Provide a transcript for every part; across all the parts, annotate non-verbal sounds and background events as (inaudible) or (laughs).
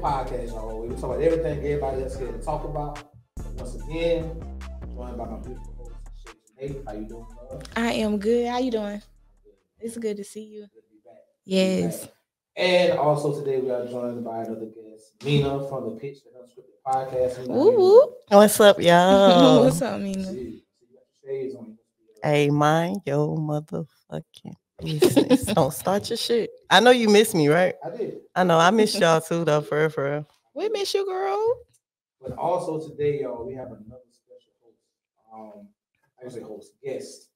podcast, y'all. We were talking about everything everybody else here to talk about. Once again, joined by my beautiful host, Shae Hey, how you doing? love? I am good. How you doing? It's good to see you. Good to be back. Yes. And also today we are joined by another guest, Mena from the Pitch the Unscripted Podcast. Mena, Woo woo. What's up, (laughs) y'all? What's up, Mena? see, you got your shades on. hey, mind your motherfucking business. Don't start your shit. I know you miss me, right? I did. I know I miss y'all too, though, for real, for real. We miss you, girl. But also today, y'all, we have another special host. Um, I can say host, guest.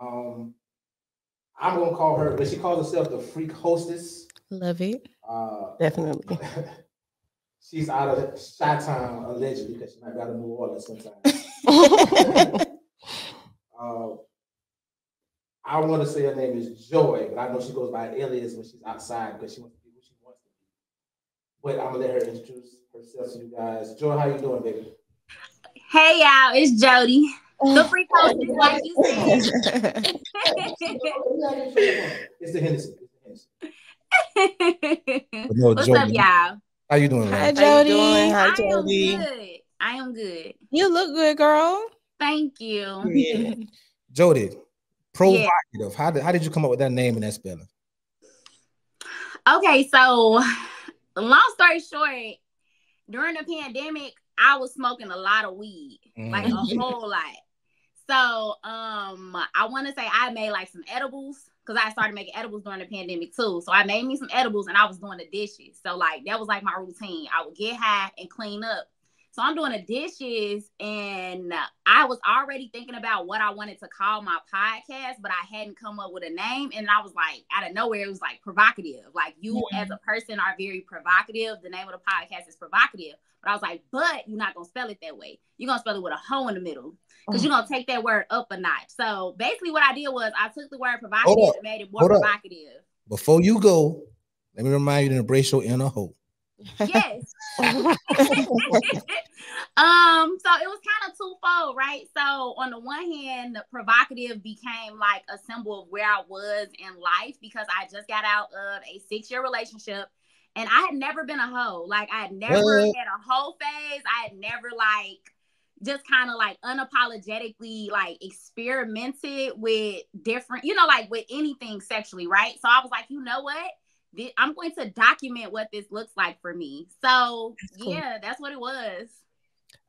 Um, I'm gonna call her, but she calls herself the freak hostess. Love it. Uh, Definitely. (laughs) she's out of Chi Town allegedly because she might be out of New Orleans sometime. (laughs) (laughs) uh, I want to say her name is Joy, but I know she goes by alias when she's outside because she wants to be what she wants to be. But I'm gonna let her introduce herself to you guys. Joy, how you doing, baby? Hey y'all, it's Jody. The freak hostess, like you said. It's the Henderson. It's the Hennessy. No, What's Jody. up, y'all? How you doing, Hi, man? How you Jody. doing? Hi, I am good. I am good. You look good, girl. Thank you. Yeah. (laughs) Jody, PrHOEvocative. How did how did you come up with that name and that spelling? Okay, so long story short, during the pandemic, I was smoking a lot of weed, like a (laughs) whole lot. So um, I want to say I made like some edibles because I started making edibles during the pandemic too. So I made me some edibles and I was doing the dishes. So like that was like my routine. I would get high and clean up. So I'm doing the dishes and I was already thinking about what I wanted to call my podcast, but I hadn't come up with a name. And I was like, out of nowhere, it was like provocative. Like you as a person are very provocative. The name of the podcast is provocative. But I was like, but you're not gonna spell it that way. You're gonna spell it with a hoe in the middle. Because you're oh. gonna take that word up a notch. So basically what I did was I took the word provocative and made it more Hold up. provocative. Before you go, let me remind you to embrace your inner hope. Yes. (laughs) (laughs) um, so it was kind of twofold, right? So on the one hand, the PrHOEvocative became like a symbol of where I was in life because I just got out of a six-year relationship and I had never been a hoe. Like I had never had a hoe phase. I had never like just kind of like unapologetically like experimented with different, you know, like with anything sexually, right? So I was like, you know what? Thi- I'm going to document what this looks like for me. So cool. yeah, that's what it was.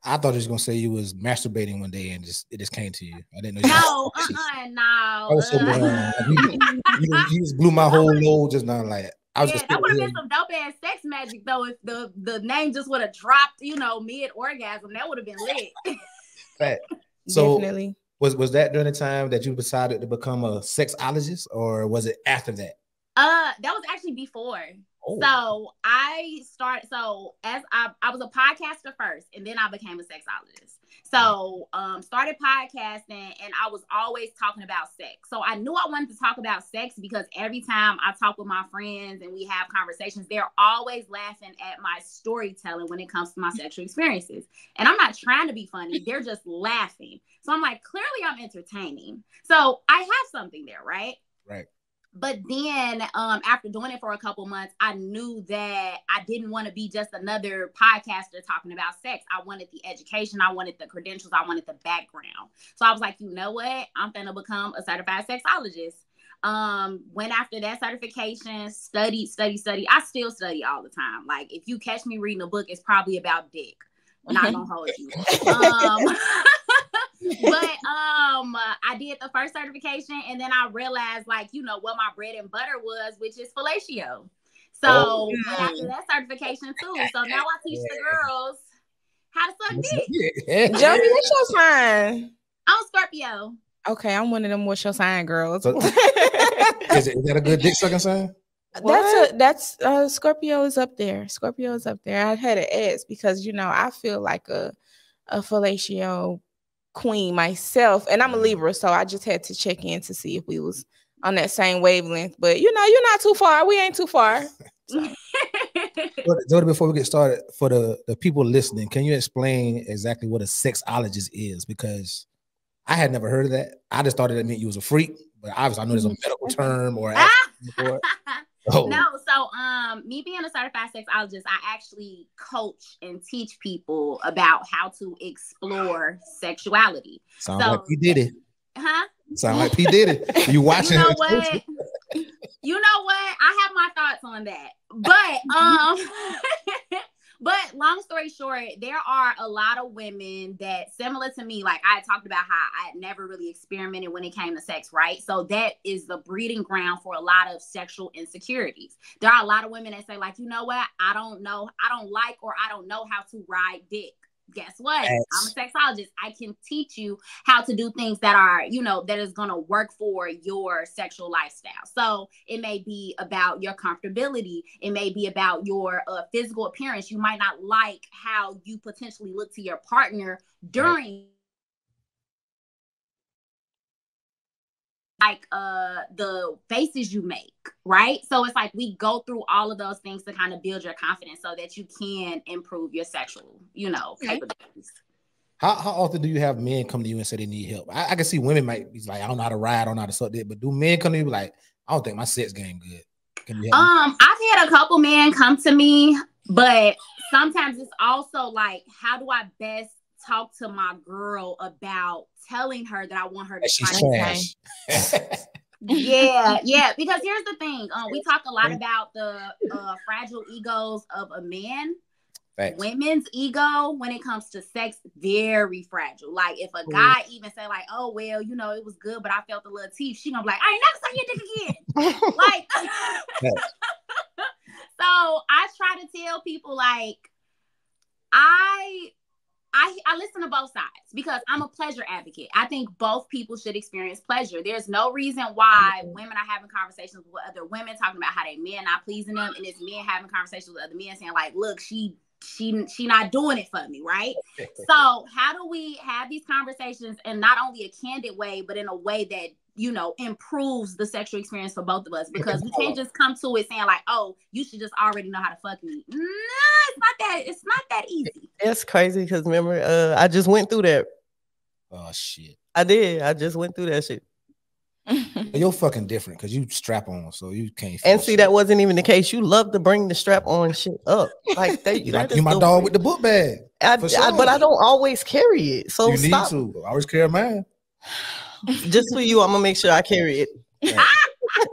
I thought you was gonna say you was masturbating one day and just it just came to you. I didn't know. You No, uh-uh, no. I was so uh, you, you, you just blew my (laughs) whole load just now. Like I was yeah, just that would have been some dope ass sex magic though. If the the name just would have dropped, you know, mid orgasm, that would have been lit. (laughs) Fat. (laughs) So Definitely. was was that during the time that you decided to become a sexologist, or was it after that? Uh, that was actually before. Oh, So I started. So as I, I was a podcaster first, and then I became a sexologist. So um, started podcasting, and I was always talking about sex. So I knew I wanted to talk about sex because every time I talk with my friends and we have conversations, they're always laughing at my storytelling when it comes to my sexual experiences. And I'm not trying to be funny; they're just laughing. So I'm like, clearly I'm entertaining. So I have something there, right? right. But then um after doing it for a couple months i knew that i didn't want to be just another podcaster talking about sex. I wanted the education i wanted the credentials i wanted the background. So i was like you know what? I'm gonna become a certified sexologist. Um went after that certification studied study study i still study all the time. Like if you catch me reading a book it's probably about dick. Not gonna hold you. (laughs) Um (laughs) but um I did the first certification and then I realized like you know what my bread and butter was, which is fellatio. So Oh. went after that certification too. So now I teach the girls how to suck dick. Yeah. Jody, what's your (laughs) sign? I'm Scorpio. Okay, I'm one of them. What's your sign, girls? So- (laughs) Is, it, is that a good dick sucking sign? That's a that's uh Scorpio is up there. Scorpio is up there. I had to ask because you know I feel like a a fellatio queen myself, and I'm a Libra, so I just had to check in to see if we was on that same wavelength. But you know, you're not too far. We ain't too far. (laughs) But (laughs) Jody, before we get started, for the, the people listening, can you explain exactly what a sexologist is? Because I had never heard of that. I just thought it meant you was a freak, but But obviously, I know there's a mm-hmm. medical term or. (laughs) It. Oh, No, so um, me being a certified sexologist, I actually coach and teach people about how to explore sexuality. sounds so- like P Diddy. Huh? Sound like P Diddy. (laughs) You watching? You know it? what? you know what? I have my thoughts on that. But (laughs) um (laughs) but long story short, there are a lot of women that similar to me, like I talked about how I had never really experimented when it came to sex, right? So that is the breeding ground for a lot of sexual insecurities. There are a lot of women that say, like, you know what? I don't know, I don't like or I don't know how to ride dick. Guess what? I'm a sexologist. I can teach you how to do things that are, you know, that is going to work for your sexual lifestyle. So it may be about your comfortability. It may be about your uh, physical appearance. You might not like how you potentially look to your partner during. Like uh the faces you make right so it's like we go through all of those things to kind of build your confidence so that you can improve your sexual you know Okay. capabilities How, how often do you have men come to you and say they need help? I, I can see women might be like, I don't know how to ride, I don't know how to suck it, but do men come to you like, I don't think my sex game good? Can you help me? Um, I've had a couple men come to me, but sometimes it's also like, how do I best talk to my girl about telling her that I want her to she's try trash. (laughs) yeah, yeah. Because here's the thing: um, we talk a lot about the uh, fragile egos of a man. Facts. Women's ego, when it comes to sex, very fragile. Like if a guy even say like, "Oh well, you know, it was good, but I felt a little teeth," she gonna be like, "I ain't never suck your dick again." (laughs) like, (laughs) so I try to tell people like, I I, I listen to both sides because I'm a pleasure advocate. I think both people should experience pleasure. There's no reason why mm-hmm. women are having conversations with other women talking about how they men not pleasing them, and it's men having conversations with other men saying like, "Look, she she she not doing it for me, right?" (laughs) So how do we have these conversations in not only a candid way, but in a way that you know improves the sexual experience for both of us? Because we can't just come to it saying like, "Oh, you should just already know how to fuck me." No, it's not that. It's not that easy. That's crazy because remember, uh, I just went through that. Oh shit. I did. I just went through that shit. You're fucking different because you strap on, so you can't. And see, shit. that wasn't even the case. You love to bring the strap on shit up. Like they, (laughs) you that like you my dog way- with the book bag. I, for I- sure. but I don't always carry it. So you stop. need to. I always carry mine. (laughs) Just for you, I'm gonna make sure I carry it (laughs)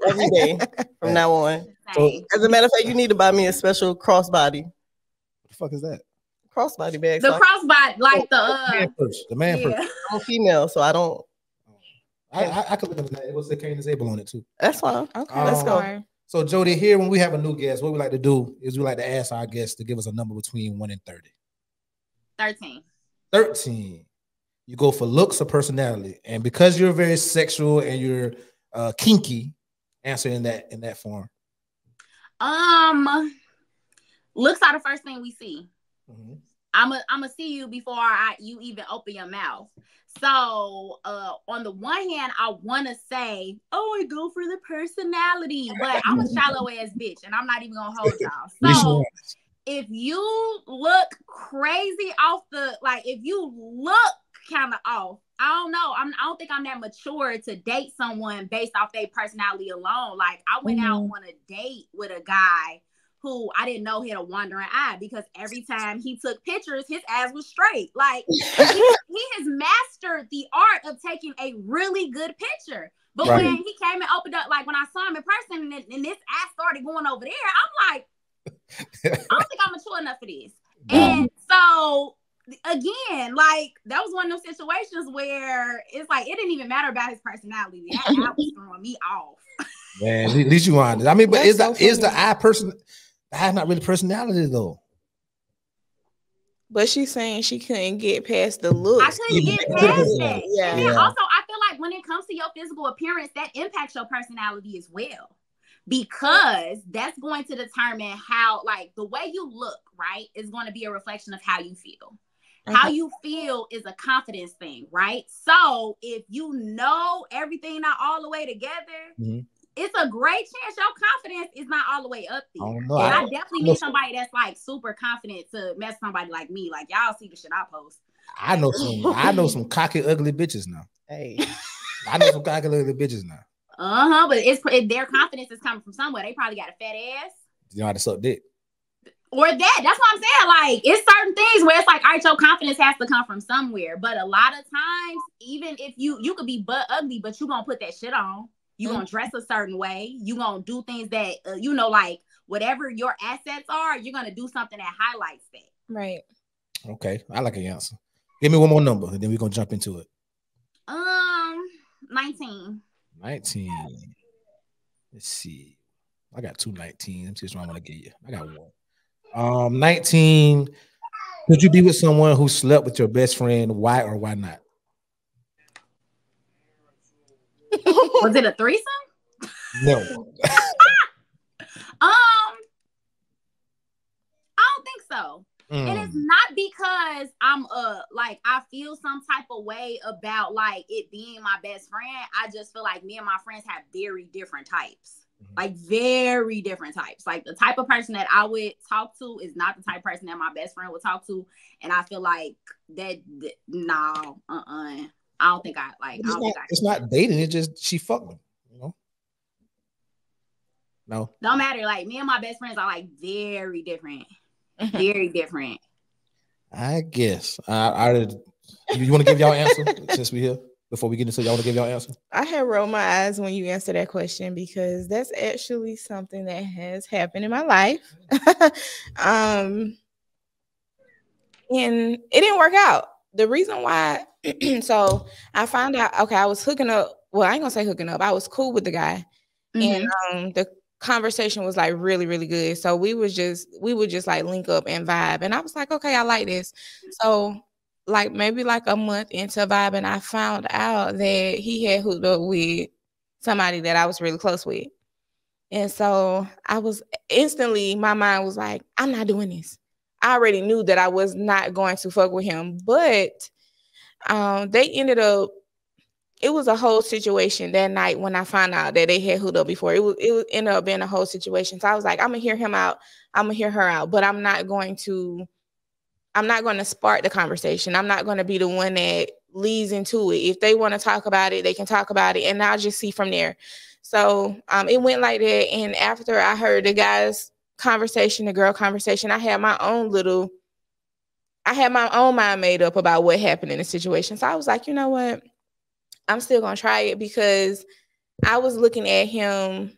every day from now on. So- As a matter of fact, you need to buy me a special crossbody, What the fuck is that? crossbody bag. the So crossbody, like the uh, man purse. The man purse. yeah. I'm female, so I don't. I, I, I could look at that. It was the Cain Able on it too. That's fine. Okay, Let's go. So Jody, here when we have a new guest, what we like to do is we like to ask our guests to give us a number between one and 30. thirteen. 13. You go for looks or personality. And because you're very sexual and you're uh kinky, answer in that in that form. Um, looks are the first thing we see. Mhm. I'm a I'm gonna see you before I you even open your mouth. So, uh, on the one hand, I want to say, oh, I go for the personality, but I'm a shallow ass bitch, and I'm not even gonna hold y'all. (laughs) So, if you look crazy off the like, if you look kind of off, I don't know. I'm I don't think I'm that mature to date someone based off their personality alone. Like, I went out mm-hmm. on a date with a guy who I didn't know had a wandering eye because every time he took pictures, his ass was straight. Like he, (laughs) he has mastered the art of taking a really good picture. But Right. when he came and opened up, like when I saw him in person and, and this ass started going over there, I'm like, I don't think I'm mature enough for this. (laughs) And so again, like that was one of those situations where it's like it didn't even matter about his personality. That eye (laughs) was throwing me off. Man, at least you honest. I mean, but That's is the so is the funny. eye person the eye not really personality though? But she's saying she couldn't get past the look. I couldn't get past that. that. Yeah. And Yeah. also, I feel like when it comes to your physical appearance, that impacts your personality as well. Because that's going to determine how, like, the way you look, right, is going to be a reflection of how you feel. How you feel is a confidence thing, right? So if you know everything not all the way together, Mhm. it's a great chance your confidence is not all the way up there. I don't know. And I- I, definitely need somebody that's like super confident to mess somebody like me. Like y'all see the shit I post. I know some I know some (laughs) cocky ugly bitches now. Hey, I know some cocky ugly bitches now. Uh huh. But it's their confidence is coming from somewhere. They probably got a fat ass. You know how to suck dick. Or that. That's what I'm saying. Like, it's certain things where it's like, all right, your confidence has to come from somewhere. But a lot of times, even if you you could be butt ugly, but you gonna put that shit on. You Mm-hmm. gonna dress a certain way. You gonna do things that uh, you know, like whatever your assets are. You're gonna do something that highlights that. Right. Okay, I like an answer. Give me one more number, and then we're gonna jump into it. Um, 19. 19. Let's see. I got two 19. Let me see which one I want to get you. I got one. Um, 19. Could you be with someone who slept with your best friend? Why or why not? (laughs) Was it a threesome? No. (laughs) Um, I don't think so. And it's Mm. not because I'm a like I feel some type of way about like it being my best friend. I just feel like me and my friends have very different types. Mhm. Like very different types. Like the type of person that I would talk to is not the type of person that my best friend would talk to. And I feel like that, that no, uh-uh. I don't think I like I It's don't not, I it's not dating. It's just she fucked him. You know. No. don't matter. Like me and my best friends are like very different. Very (laughs) different. I guess. I, I you, you want to give y'all answer since we here before we get into y'all want to give y'all answer. I had rolled my eyes when you answered that question because that's actually something that has happened in my life. (laughs) um, and it didn't work out. The reason why, (clears throat) so I found out, okay, I was hooking up. Well, I ain't gonna say hooking up. I was cool with the guy, and um, the conversation was like really, really good. So we was just, we would just like link up and vibe, and I was like, okay, I like this. So like maybe like a month into vibing, I found out that he had hooked up with somebody that I was really close with. And so I was instantly, my mind was like, I'm not doing this. I already knew that I was not going to fuck with him, but um, they ended up. It was a whole situation that night when I found out that they had hooked up before. It was it ended up being a whole situation. So I was like, I'm gonna hear him out. I'm gonna hear her out, but I'm not going to I'm not going to spark the conversation. I'm not going to be the one that leads into it. If they want to talk about it, they can talk about it, and I'll just see from there. So um, it went like that. And after I heard the guys' conversation, the girl conversation, I had my own little, I had my own mind made up about what happened in the situation. So I was like, you know what? I'm still going to try it because I was looking at him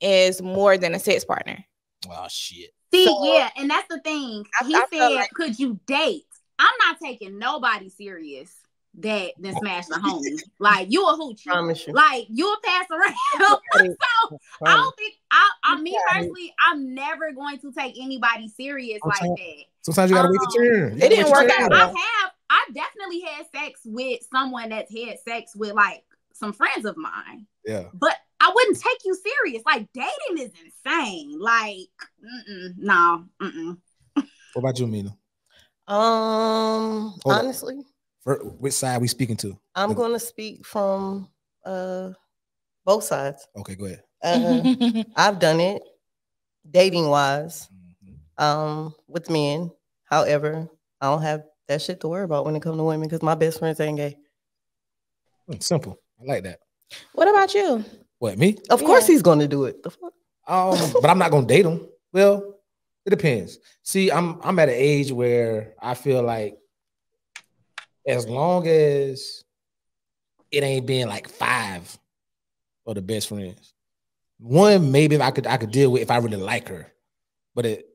as more than a sex partner. Oh shit. See, So- yeah, and that's the thing. I- He I felt said, like- "Could you date?" I'm not taking nobody serious that then smash the homie. Like you a hoochie. Promise you. Like you a pass around. (laughs) so I Promise. don't think I, I me personally, I'm never going to take anybody serious I'm like saying- that. Sometimes you gotta wait your Um, turn. You it didn't work out. I have I definitely had sex with someone that's had sex with like some friends of mine. Yeah. But I wouldn't take you serious. Like dating is insane. Like, mm-mm, no, mm-mm. What about you, Mena? Um, Hold honestly, Fir- Which side we speaking to? I'm Okay. going to speak from uh both sides. Okay, go ahead. Uh, (laughs) I've done it dating wise Mhm. um with men. However, I don't have that shit to worry about when it comes to women because my best friends ain't gay. Mm, Simple. I like that. what about you? What me? Of course he's going to do it. The fuck? Um, (laughs) but I'm not gonna date him. Well, it depends. See, I'm I'm at an age where I feel like as long as it ain't been like five of the best friends, one maybe I could I could deal with if I really like her, but it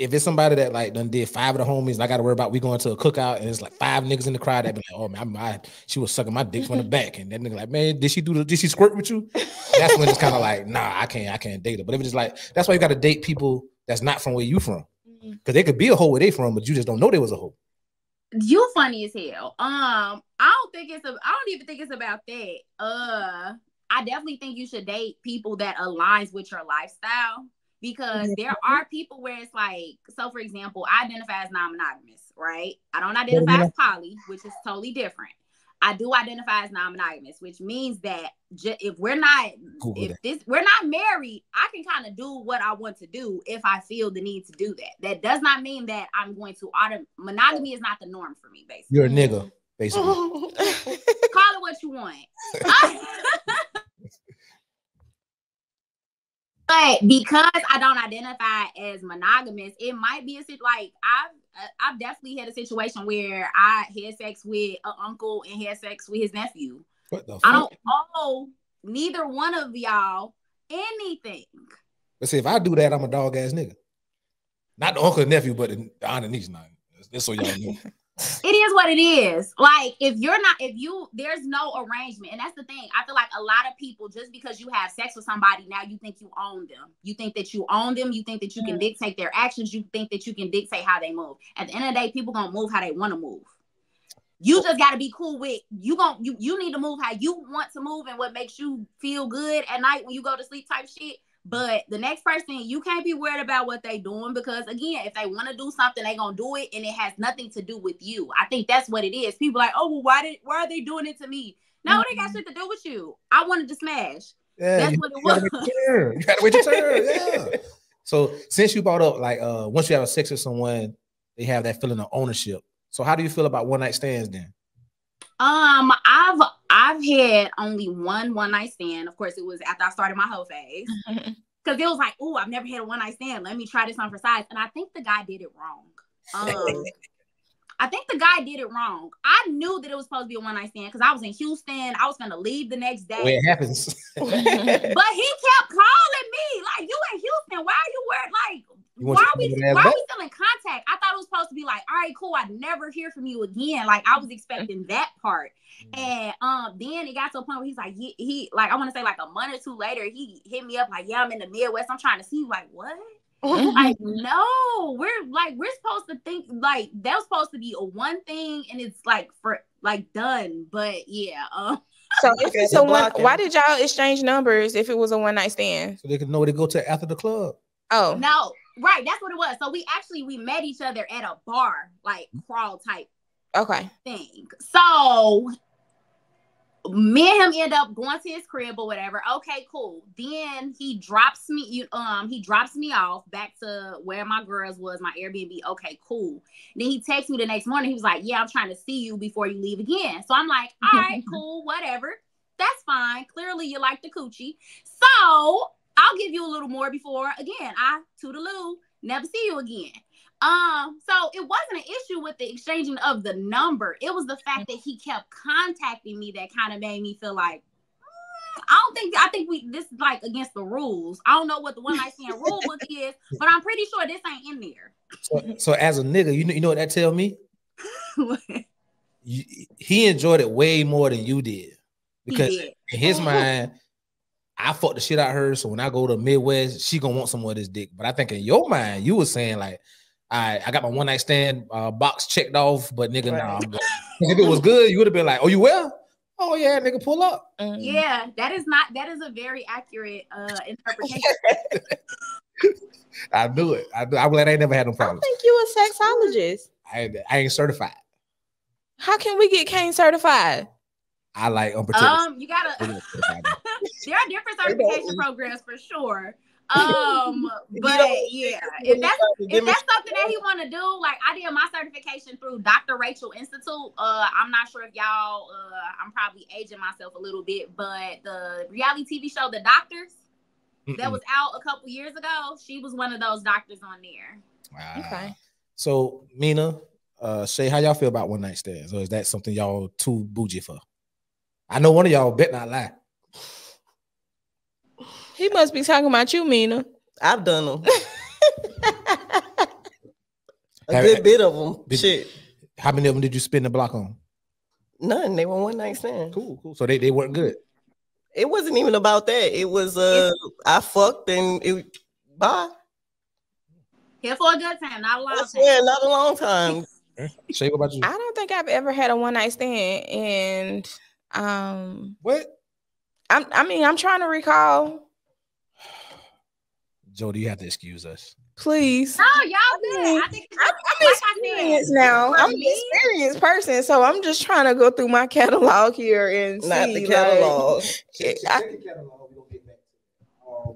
if it's somebody that like done did five of the homies, and I got to worry about we going to a cookout and it's like five niggas in the crowd that be like, oh man, I'm, I, she was sucking my dick from the back, and that nigga like, man, did she do the, did she squirt with you? That's when it's kind of like, nah, I can't, I can't date her. But if it's like, that's why you got to date people that's not from where you from, because they could be a hoe where they from, but you just don't know they was a hoe. You funny as hell. Um, I don't think it's a. I don't even think it's about that. Uh, I definitely think you should date people that aligns with your lifestyle because there are people where it's like. So, for example, I identify as non-monogamous, right? I don't identify as poly, which is totally different. I do identify as non-monogamous, which means that ju- if we're not, Google if that. this we're not married, I can kind of do what I want to do if I feel the need to do that. That does not mean that I'm going to auto monogamy is not the norm for me, basically. You're a nigga, basically. (laughs) Call it what you want. (laughs) (laughs) But because I don't identify as monogamous, it might be a situation like I've uh, I've definitely had a situation where I had sex with an uncle and had sex with his nephew. What the I fuck? don't owe neither one of y'all anything. Let's see if I do that, I'm a dog ass nigga. Not the uncle and nephew, but the aunt and niece. Not just so y'all know. (laughs) It is what it is. Like if you're not, if you there's no arrangement, and that's the thing. I feel like a lot of people just because you have sex with somebody now you think you own them. You think that you own them. You think that you can mm. dictate their actions. You think that you can dictate how they move. At the end of the day, people gonna move how they want to move. You just gotta be cool with you. Gon' you you need to move how you want to move and what makes you feel good at night when you go to sleep type shit. But the next person, you can't be worried about what they doing because again, if they want to do something, they gonna do it, and it has nothing to do with you. I think that's what it is. People like, oh well, why did why are they doing it to me? No, they got shit to do with you. I wanted to smash. Yeah, That's you, what it you was. turn. You gotta wait your turn. (laughs) Yeah. So since you brought up like uh once you have a sex with someone, they have that feeling of ownership. So how do you feel about one night stands then? Um, I've I've had only one one night stand. Of course, it was after I started my whole phase. (laughs) Because it was like, oh, I've never had a one night stand. Let me try this on for size. And I think the guy did it wrong. (laughs) Um, I think the guy did it wrong. I knew that it was supposed to be a one night stand because I was in Houston. I was gonna leave the next day. Where it happens. (laughs) But he kept calling me, like, you in Houston. Why are you where like You why are we why are we still in contact? I thought it was supposed to be like, all right, cool. I'd never hear from you again. Like I was expecting that part. And um, then it got to a point where he's like, he, he like I want to say like a month or two later, he hit me up like, yeah, I'm in the Midwest. I'm trying to see you. Like what? Like no, we're like we're supposed to think like that was supposed to be a one thing, and it's like for like done. But yeah, um, So if it's a one, why did y'all exchange numbers if it was a one night stand? so they could know where to go to after the club. Oh, no, right, that's what it was. So we actually we met each other at a bar, like crawl type okay. thing. So me and him end up going to his crib or whatever. Okay, cool. Then he drops me, you um, he drops me off back to where my girls was, my Airbnb. Okay, cool. Then he texts me the next morning. He was like, Yeah, I'm trying to see you before you leave again. So I'm like, all right, (laughs) cool, whatever. That's fine. Clearly you like the coochie. So I'll give you a little more before again. I toodaloo, never see you again. Um, so it wasn't an issue with the exchanging of the number. It was the fact that he kept contacting me that kind of made me feel like "Mm, I don't think I think we this is like against the rules. I don't know what the one night stand rule book (laughs) is, but I'm pretty sure this ain't in there. So, so as a nigga, you know, you know what that tell me? (laughs) You, he enjoyed it way more than you did. Because did. in his (laughs) mind, I fucked the shit out of her. So when I go to Midwest, she gonna want some of this dick. But I think in your mind, you were saying like, I I got my one night stand uh, box checked off, but nigga, nah. Right. I'm if it was good, you would have been like, oh, you well? Oh yeah, nigga, pull up. Mm. Yeah, that is not that is a very accurate uh interpretation. (laughs) I do it. I do. I'm glad I ain't never had no I problems. think you a sexologist. I, I ain't certified. How can we get Cain certified? I like unprotected. um, you gotta (laughs) there are different certification programs for sure. Um, (laughs) but yeah, if that's if that's something that he want to do, like I did my certification through Dr. Rachel Institute. Uh, I'm not sure if y'all. Uh, I'm probably aging myself a little bit, but the reality TV show, The Doctors, that Mm-mm. was out a couple years ago. She was one of those doctors on there. Wow. Okay. So Mena, uh, Shae, how y'all feel about one night stands, or is that something y'all too bougie for? I know one of y'all bet not lie. He must be talking about you, Mena. I've done them. (laughs) A Have- good bit of them. Did- Shit. How many of them did you spin the block on? None. They were one night stand. Cool, cool. So they, they weren't good. It wasn't even about that. It was uh I fucked and it bye. Here for a good time, not a long I time. swear, not a long time. Shae, what about you? I don't think I've ever had a one night stand, and um, what? I'm, I mean, I'm trying to recall. Jody, you have to excuse us. Please, No, y'all good. I think I'm, I'm I said, experienced now. I'm an experienced person, so I'm just trying to go through my (laughs) catalog here and Not see the like, catalog. (laughs) Yeah, I-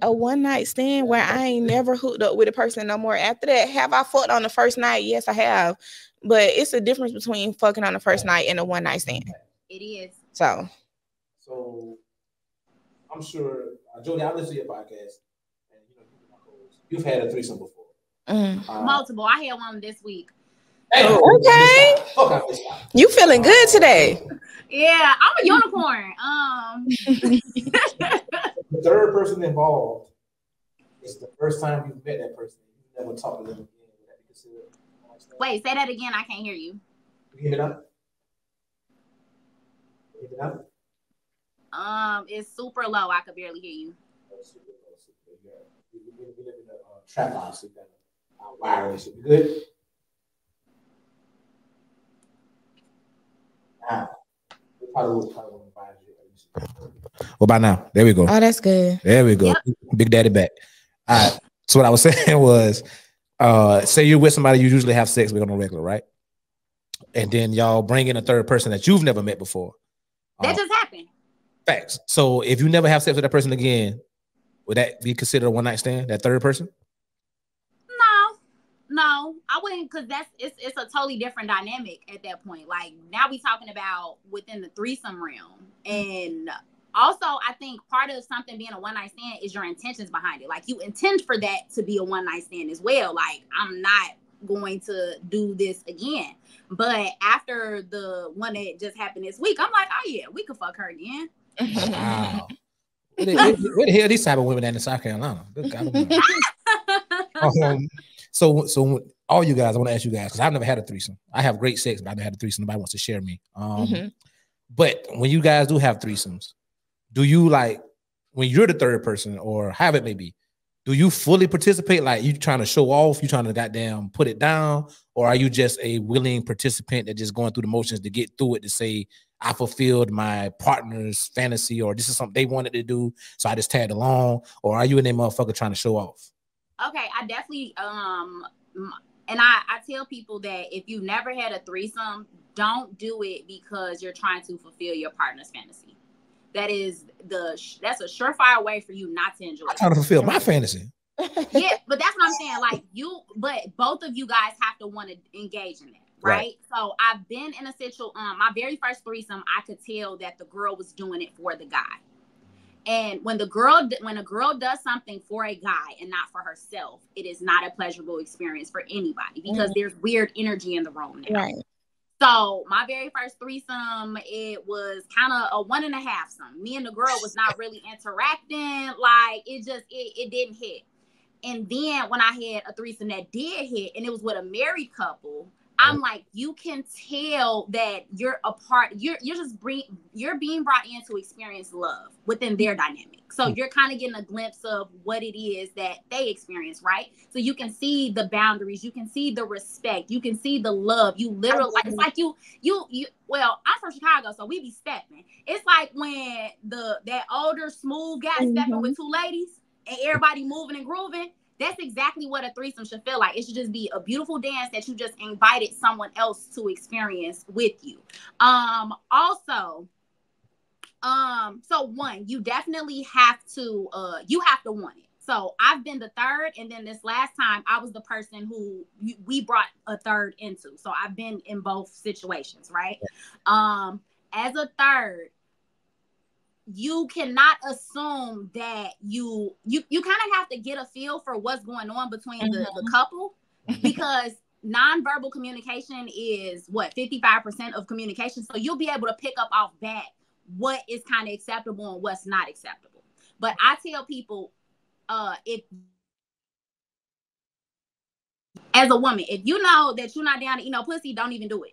a one night stand where I ain't never hooked up with a person no more. After that, have I fucked on the first night? Yes, I have. But it's a difference between fucking on the first night and a one night stand. It is. So So I'm sure uh, Jody, I listen to your podcast, and you've had a threesome before. Mm. Uh, Multiple. I had one this week. hey, Okay. Fuck out. You feeling good today? Yeah, I'm a unicorn. Um, The third person involved is the first time you met that person. You never talked to them again. Would that be considered? wait, say that again. I can't hear you. Give it up. Give it up. Um, it's super low. I could barely hear you. We live in a uh, trap house. so we our wireless. You good? Now, we probably will probably want to buy it. Well, by now, there we go. Oh, that's good. There we go. Big Daddy back. All right. So what I was (laughs) saying was, uh, say you're with somebody you usually have sex with on a regular, right? And then y'all bring in a third person that you've never met before. That Uh, just happened. facts. So if you never have sex with that person again, would that be considered a one night stand? That third person? No, no, I wouldn't because that's it's it's a totally different dynamic at that point. Like now we talking about within the threesome realm, and also I think part of something being a one night stand is your intentions behind it. Like you intend for that to be a one night stand as well. Like I'm not going to do this again. But after the one that just happened this week, I'm like, oh yeah, we could fuck her again. Wow. (laughs) Where the, where, where the hell these type of women at in South Carolina? Good God um, (laughs) (laughs) so, so all you guys, I want to ask you guys because I've never had a threesome. I have great sex, but I've never had a threesome. Nobody wants to share me. Um, Mhm. But when you guys do have threesomes, do you like when you're the third person or have it maybe? Do you fully participate? Like you trying to show off? You trying to goddamn put it down, or are you just a willing participant that just going through the motions to get through it to say I fulfilled my partner's fantasy, or this is something they wanted to do, so I just tagged along, or are you in that motherfucker trying to show off? Okay, I definitely um and I I tell people that if you've never had a threesome, don't do it because you're trying to fulfill your partner's fantasy. That is the that's a surefire way for you not to enjoy. I'm trying to fulfill my fantasy. (laughs) yeah, but that's what I'm saying. Like you, but both of you guys have to want to engage in that, right? Right. So I've been in a situation. Um, my very first threesome, I could tell that the girl was doing it for the guy. And when the girl, when a girl does something for a guy and not for herself, it is not a pleasurable experience for anybody because mm-hmm. there's weird energy in the room now. Right. So my very first threesome, it was kind of a one and a half some. Me and the girl was not really (laughs) interacting. Like it just it, it didn't hit. And then when I had a threesome that did hit, and it was with a married couple, I'm like, you can tell that you're a part. You're you're just bring you're being brought in to experience love within their dynamic. So you're kind of getting a glimpse of what it is that they experience, right? So you can see the boundaries, you can see the respect, you can see the love. You literally like it's like you you you. Well, I'm from Chicago, so we be stepping. It's like when the that older smooth guy stepping Mhm. with two ladies and everybody moving and grooving. That's exactly what a threesome should feel like. It should just be a beautiful dance that you just invited someone else to experience with you. Um, also, um, so one, you definitely have to uh you have to want it. So I've been the third, and then this last time I was the person who we- we brought a third into. So I've been in both situations, right? Um, as a third, you cannot assume that you you you kind of have to get a feel for what's going on between the, the couple (laughs) because nonverbal communication is what 55% of communication? So you'll be able to pick up off that what is kind of acceptable and what's not acceptable. But i tell people uh if as a woman if you know that you're not down to eat no pussy don't even do it.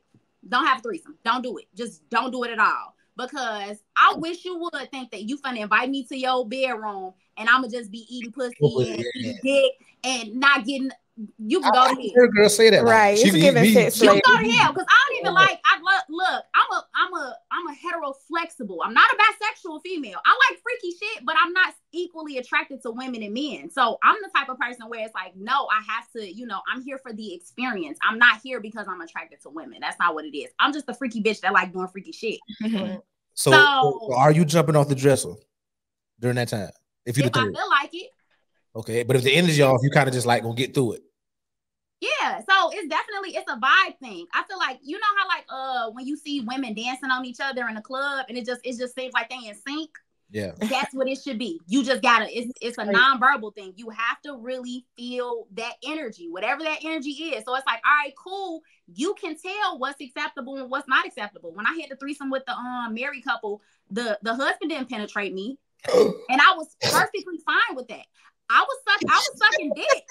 Don't have a threesome. Don't do it. Just don't do it at all because I wish you would think that you finna invite me to your bedroom and I'ma just be eating pussy Oh, and yeah. eating dick and not getting. You can go I to hell. girl say that. Right, she it's giving me. sex She- You slave. can go to hell because I don't even like. I look. Look, I'm a. I'm a. I'm a hetero flexible. I'm not a bisexual female. I like freaky shit, but I'm not equally attracted to women and men. So I'm the type of person where it's like, no, I have to. You know, I'm here for the experience. I'm not here because I'm attracted to women. That's not what it is. I'm just a freaky bitch that like doing freaky shit. Mhm. So, So- are you jumping off the dresser during that time? If you If I feel like it. okay. But if the energy off, you kind of just like gonna get through it. Yeah, so it's definitely it's a vibe thing. I feel like you know how like uh when you see women dancing on each other in a club and it just it just seems like they in sync. Yeah. That's what it should be. You just gotta. It's it's a nonverbal thing. You have to really feel that energy, whatever that energy is. So it's like, all right, cool. You can tell what's acceptable and what's not acceptable. When I had the threesome with the um married couple, the the husband didn't penetrate me, (gasps) and I was perfectly fine with that. I was sucking. I was sucking dick.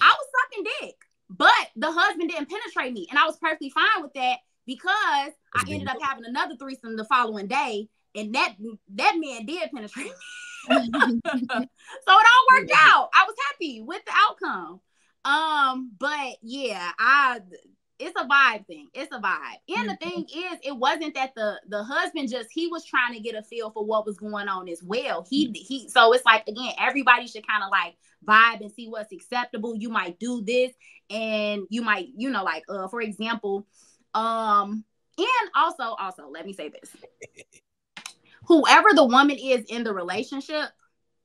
I was sucking dick, but the husband didn't penetrate me, and I was perfectly fine with that because I ended up having another threesome the following day, and that that man did penetrate me. (laughs) (laughs) so it all worked out. I was happy with the outcome. Um, but yeah, I it's a vibe thing. It's a vibe. And the thing is, it wasn't that the the husband just he was trying to get a feel for what was going on as well. He he so it's like again, everybody should kind of like vibe and see what's acceptable. You might do this and you might, you know, like uh for example, um and also also let me say this. Whoever the woman is in the relationship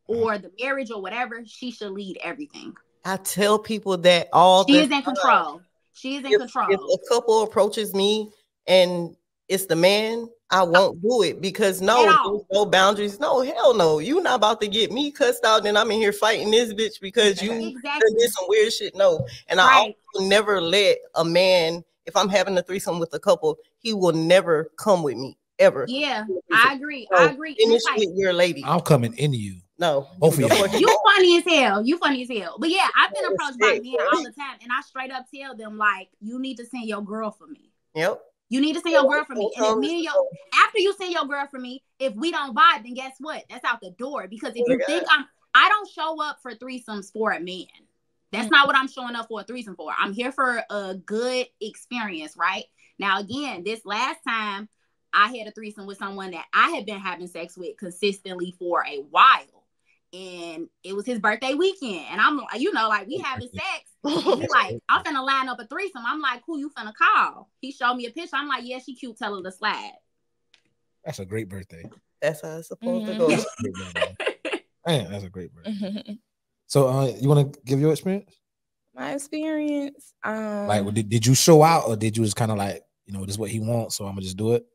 mm-hmm. or the marriage or whatever, she should lead everything. I tell people that all She is in control. She is in if, control. if a couple approaches me and it's the man, I won't do it because no, At all. there's no boundaries. No, hell no. You not about to get me cussed out, and I'm in here fighting this bitch because you exactly. did some weird shit. No, and I Right. also never let a man. If I'm having a threesome with a couple, he will never come with me ever. Yeah, I agree. I agree. And Finish it's like, with your lady. I'm coming into you. no, Both of y'all. you funny as hell. You funny as hell. But yeah, I've been Yeah, approached by men all the time, and I straight up tell them like, you need to send your girl for me. Yep. You need to send your girl for me. And if me and your after you send your girl for me, if we don't vibe, then guess what? That's out the door. Because if Oh my you think I'm, I don't show up for threesomes for a man. That's mm. not what I'm showing up for a threesome for. I'm here for a good experience, right? Now, again, this last time I had a threesome with someone that I had been having sex with consistently for a while. And it was his birthday weekend. And I'm like, you know, like we having sex. (laughs) And he like, I'm finna line up a threesome. I'm like, who you finna call? He showed me a picture. I'm like, yeah, she cute. Tell her to slide. That's a great birthday. That's how it's supposed Mhm. to go. That's (laughs) a great birthday. Man, that's a great birthday. So, uh, you want to give your experience? My experience. Um, Like, did, did you show out, or did you just kind of like, you know, this is what he wants, so I'm gonna just do it?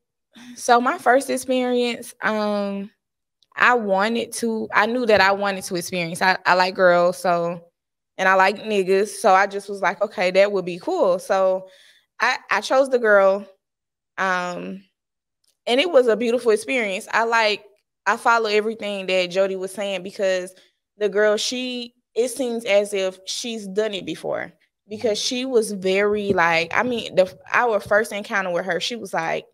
So my first experience um i wanted to i knew that i wanted to experience. I, I like girls so and i like niggas so i just was like okay that would be cool. So i i chose the girl um and it was a beautiful experience. I like i follow everything that jody was saying because the girl she it seems as if she's done it before because she was very like i mean the our first encounter with her she was like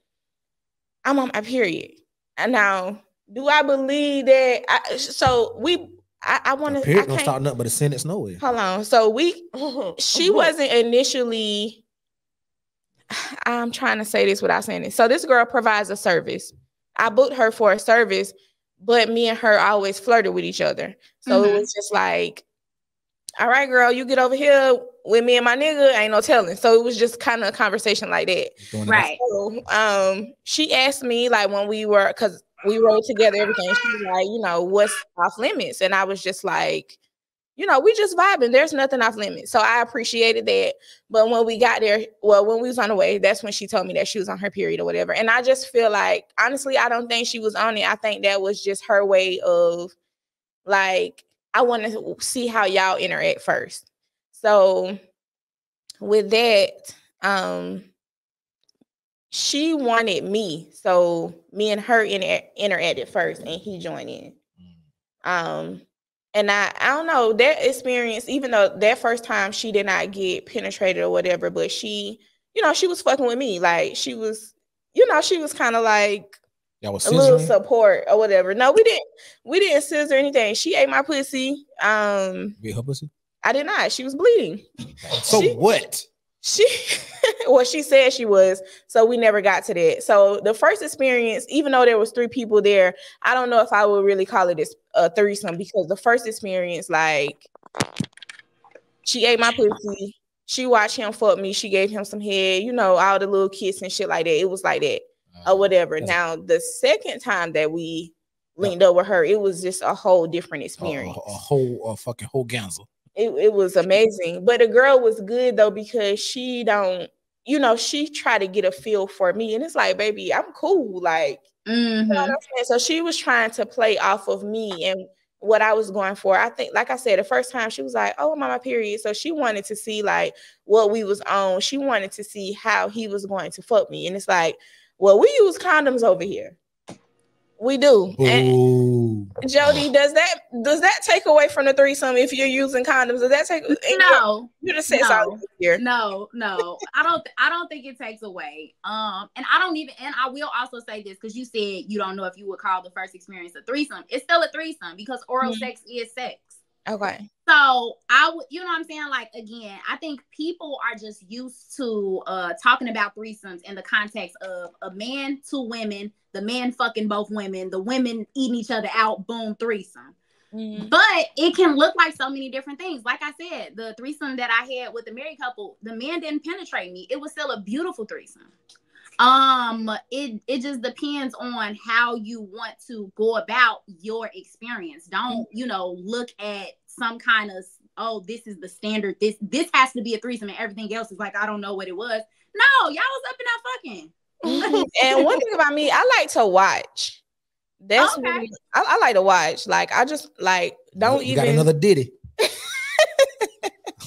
I'm on my period. And now, do I believe that? I, so we, I, I want The to. I period don't start nothing but a sentence nowhere. Hold on. So we, (laughs) she wasn't initially. I'm trying to say this without saying it. So this girl provides a service. I booked her for a service, but me and her always flirted with each other. So it Mhm. was just like, all right, girl, you get over here with me and my nigga. Ain't no telling. So it was just kind of a conversation like that. Right. So, um, she asked me like when we were because we rode together, everything. She was like, you know, what's off limits? And I was just like, you know, we just vibing. There's nothing off limits. So I appreciated that. But when we got there, well, when we was on the way, that's when she told me that she was on her period or whatever. And I just feel like, honestly, I don't think she was on it. I think that was just her way of like, I want to see how y'all interact first. So with that, um, she wanted me. So me and her inter- interacted first and he joined in. Um, and I, I don't know that experience, even though that first time she did not get penetrated or whatever, but she, you know, she was fucking with me. Like she was, you know, she was kind of like Y'all was a little support or whatever. No, we didn't, we didn't scissor anything. She ate my pussy. Um, her pussy? I did not. She was bleeding. So She- what? She, (laughs) well, she said she was, so we never got to that. So the first experience, even though there was three people there, I don't know if I would really call it a threesome because the first experience, like, she ate my pussy. She watched him fuck me. She gave him some head, you know, all the little kiss and shit like that. It was like that or whatever. That's- Now, the second time that we leaned up with her, it was just a whole different a, a, experience a whole a fucking whole ganzel. it, it was amazing. But the girl was good though because she don't, you know, she tried to get a feel for me, and it's like, baby, I'm cool. Like You know what Mhm. I'm? So she was trying to play off of me and what I was going for. I think, like I said, the first time she was like, "Oh, I'm on my period," so she wanted to see like what we was on. She wanted to see how he was going to fuck me, and it's like, well, we use condoms over here. We do. And Jody, does that does that take away from the threesome if you're using condoms? Does that take? No, you the sex No. all here. no, no. I don't. th- I don't think it takes away. Um, and I don't even. And I will also say this because you said you don't know if you would call the first experience a threesome. It's still a threesome because oral Mhm. sex is sex. Okay. So I would, you know what I'm saying? Like again, I think people are just used to uh talking about threesomes in the context of a man, two women, the man fucking both women, the women eating each other out, boom, threesome. Mhm. But it can look like so many different things. Like I said, the threesome that I had with the married couple, the man didn't penetrate me. It was still a beautiful threesome. Um, it it just depends on how you want to go about your experience. Don't you know look at some kind of oh this is the standard. This this has to be a threesome and everything else is like I don't know what it was. No, y'all was up in that fucking. Mhm. and one thing about me, I like to watch. That's Okay. really, I, I like to watch. Like I just like don't you even. got another Diddy. (laughs)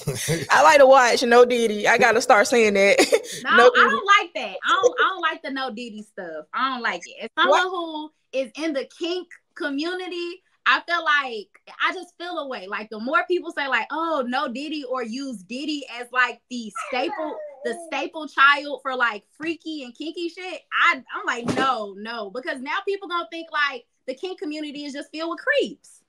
(laughs) I like to watch. No Diddy. I gotta start saying that. No, (laughs) No, I don't like that. I don't I don't like the no Diddy stuff. I don't like it. As someone who is in the kink community, I feel like I just feel away. Like the more people say like, "Oh, no Diddy," or use Diddy as like the staple, the staple child for like freaky and kinky shit. I I'm like, no, no, because now people gonna think like the kink community is just filled with creeps.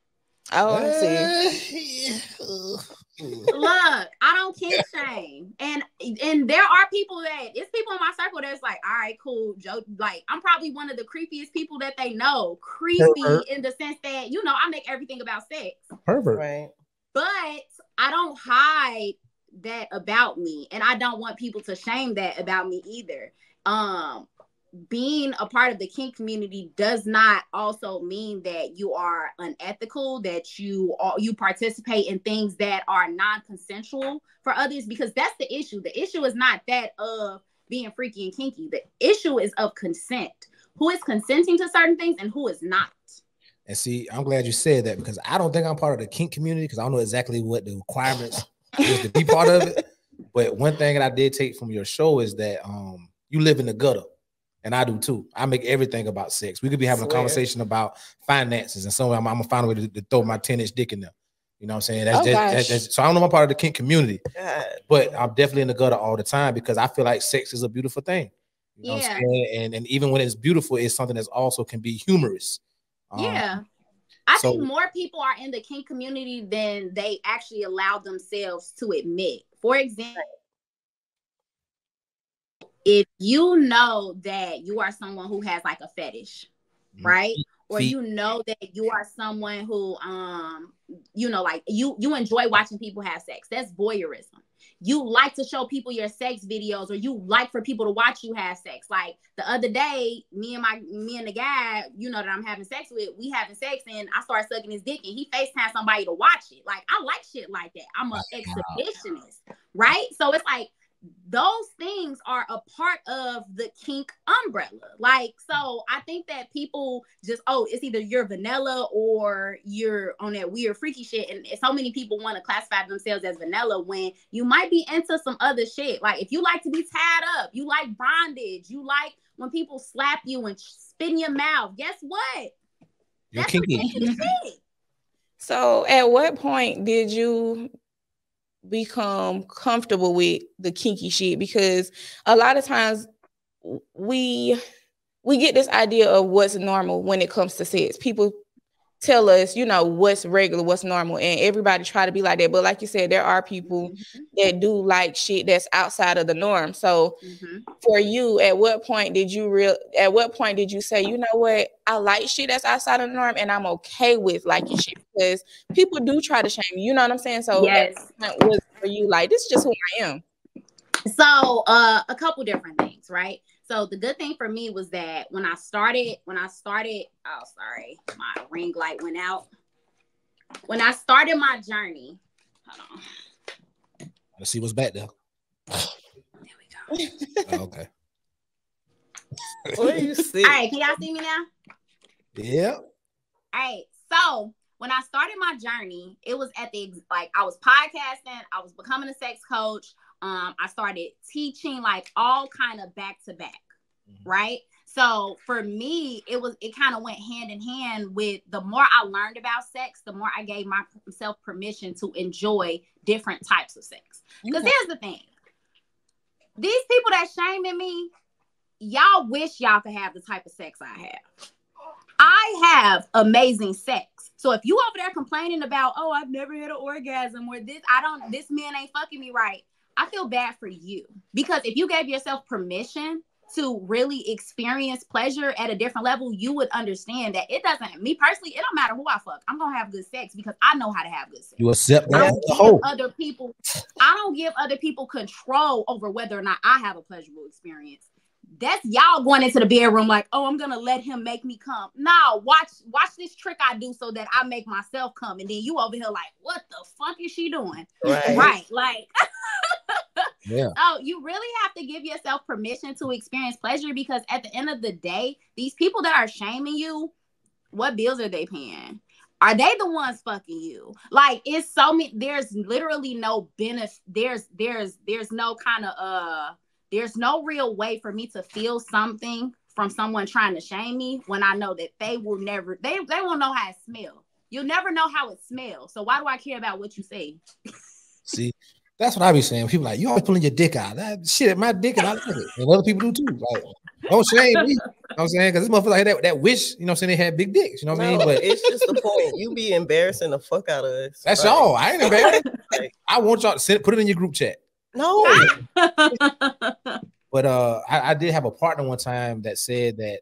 oh, I see. Uh, (laughs) Look, I don't kink shame, and and there are people that it's people in my circle that's like, all right, cool, Joe. Like, I'm probably one of the creepiest people that they know. Creepy Pervert. in the sense that you know I make everything about sex, Pervert. Right. but I don't hide that about me, and I don't want people to shame that about me either. Um, being a part of the kink community does not also mean that you are unethical that you are you participate in things that are non-consensual for others because that's the issue. The issue is not that of being freaky and kinky. The issue is of consent. Who is consenting to certain things and who is not. And see, I'm glad you said that because I don't think I'm part of the kink community because I don't know exactly what the requirements is to be part of it. (laughs) But one thing that I did take from your show is that um you live in the gutter, and I do too. I make everything about sex. We could be having a conversation about finances, and somewhere I'm, I'm gonna find a way to, to throw my 10 inch dick in there. You know what I'm saying? That's, Oh, just, that's, that's- so I don't know I'm part of the kink community, God. but I'm definitely in the gutter all the time because I feel like sex is a beautiful thing. You know what I'm Yeah. saying? And and even when it's beautiful, it's something that's also can be humorous. Um, yeah I so- think more people are in the kink community than they actually allow themselves to admit. For example, if you know that you are someone who has like a fetish, Mhm. right? Or you know that you are someone who um you know like you you enjoy watching people have sex. That's voyeurism. You like to show people your sex videos or you like for people to watch you have sex. Like the other day, me and my me and the guy, you know that I'm having sex with, we having sex and I started sucking his dick and he FaceTime somebody to watch it. Like I like shit like that. I'm an exhibitionist, right? So it's like those things are a part of the kink umbrella. Like, so I think that people just, oh, it's either you're vanilla or you're on that weird freaky shit. And so many people want to classify themselves as vanilla when you might be into some other shit. Like, if you like to be tied up, you like bondage, you like when people slap you and spit in your mouth. Guess what? You're That's kinky. kinky shit. So, at what point did you become comfortable with the kinky shit? Because a lot of times we we get this idea of what's normal when it comes to sex. People tell us, you know, what's regular, what's normal, and everybody try to be like that. But like you said, there are people that do like shit that's outside of the norm. So, Mhm. for you, at what point did you real? At what point did you say, you know what, I like shit that's outside of the norm, and I'm okay with liking shit because people do try to shame you. You know what I'm saying? So, Yes. was for you like this is just who I am? So, uh, a couple different things, right? So the good thing for me was that when I started, when I started, oh sorry, my ring light went out. When I started my journey, hold on, Let's see what's back there. there we go. (laughs) Oh, okay. Where you sit? All right, can y'all see me now? Yeah. All right. So when I started my journey, it was at the like I was podcasting, I was becoming a sex coach. Um, I started teaching like all kind of back to back, Mhm. right? So for me, it was it kind of went hand in hand with the more I learned about sex, the more I gave myself permission to enjoy different types of sex. Because here's the thing: these people that shaming me, y'all wish y'all could have the type of sex I have. I have amazing sex. So if you over there complaining about, oh, I've never had an orgasm or this, I don't, this man ain't fucking me right. I feel bad for you because if you gave yourself permission to really experience pleasure at a different level, you would understand that it doesn't. Me personally, it don't matter who I fuck. I'm gonna have good sex because I know how to have good sex. You accept I that don't a give whole. other people. I don't give other people control over whether or not I have a pleasurable experience. That's y'all going into the bedroom like, oh, I'm gonna let him make me come. No, watch, watch this trick I do so that I make myself come, and then you over here like, what the fuck is she doing? Right. Right, like, (laughs) Yeah. oh, you really have to give yourself permission to experience pleasure because at the end of the day, these people that are shaming you, what bills are they paying? Are they the ones fucking you? Like it's so many. There's literally no benefit. There's there's there's no kind of uh. There's no real way for me to feel something from someone trying to shame me when I know that they will never. They they won't know how it smells. You'll never know how it smells. So why do I care about what you say? (laughs) See, that's what I be saying. People like, you always pulling your dick out. That shit, my dick, and I like it. And other people do too. Like, don't shame me. You know what I'm saying? Because this motherfucker like that, that wish, you know what I'm saying? They had big dicks. You know what I mean? But it's just the point. You be embarrassing the fuck out of us. that's Like, y'all. I ain't embarrassed. Like- I want y'all to send, put it in your group chat. No. (laughs) But uh, I, I did have a partner one time that said that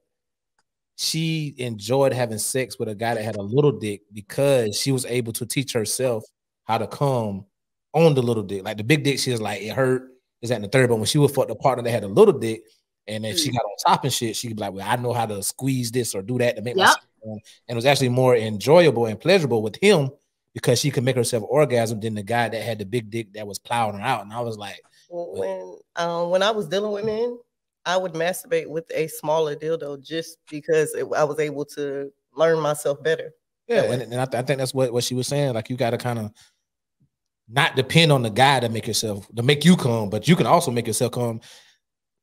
she enjoyed having sex with a guy that had a little dick because she was able to teach herself how to come on the little dick. Like the big dick, she was like, it hurt. Is that in the third? But when she would fuck the partner that had a little dick, and if she got on top and shit, she'd be like, Well, I know how to squeeze this or do that to make Yep. myself come. And it was actually more enjoyable and pleasurable with him because she could make herself orgasm than the guy that had the big dick that was plowing her out. And I was like, when um when I was dealing with men, I would masturbate with a smaller dildo just because it, I was able to learn myself better. Yeah, and, and I, th- I think that's what, what she was saying. Like you got to kind of not depend on the guy to make yourself to make you come, but you can also make yourself come.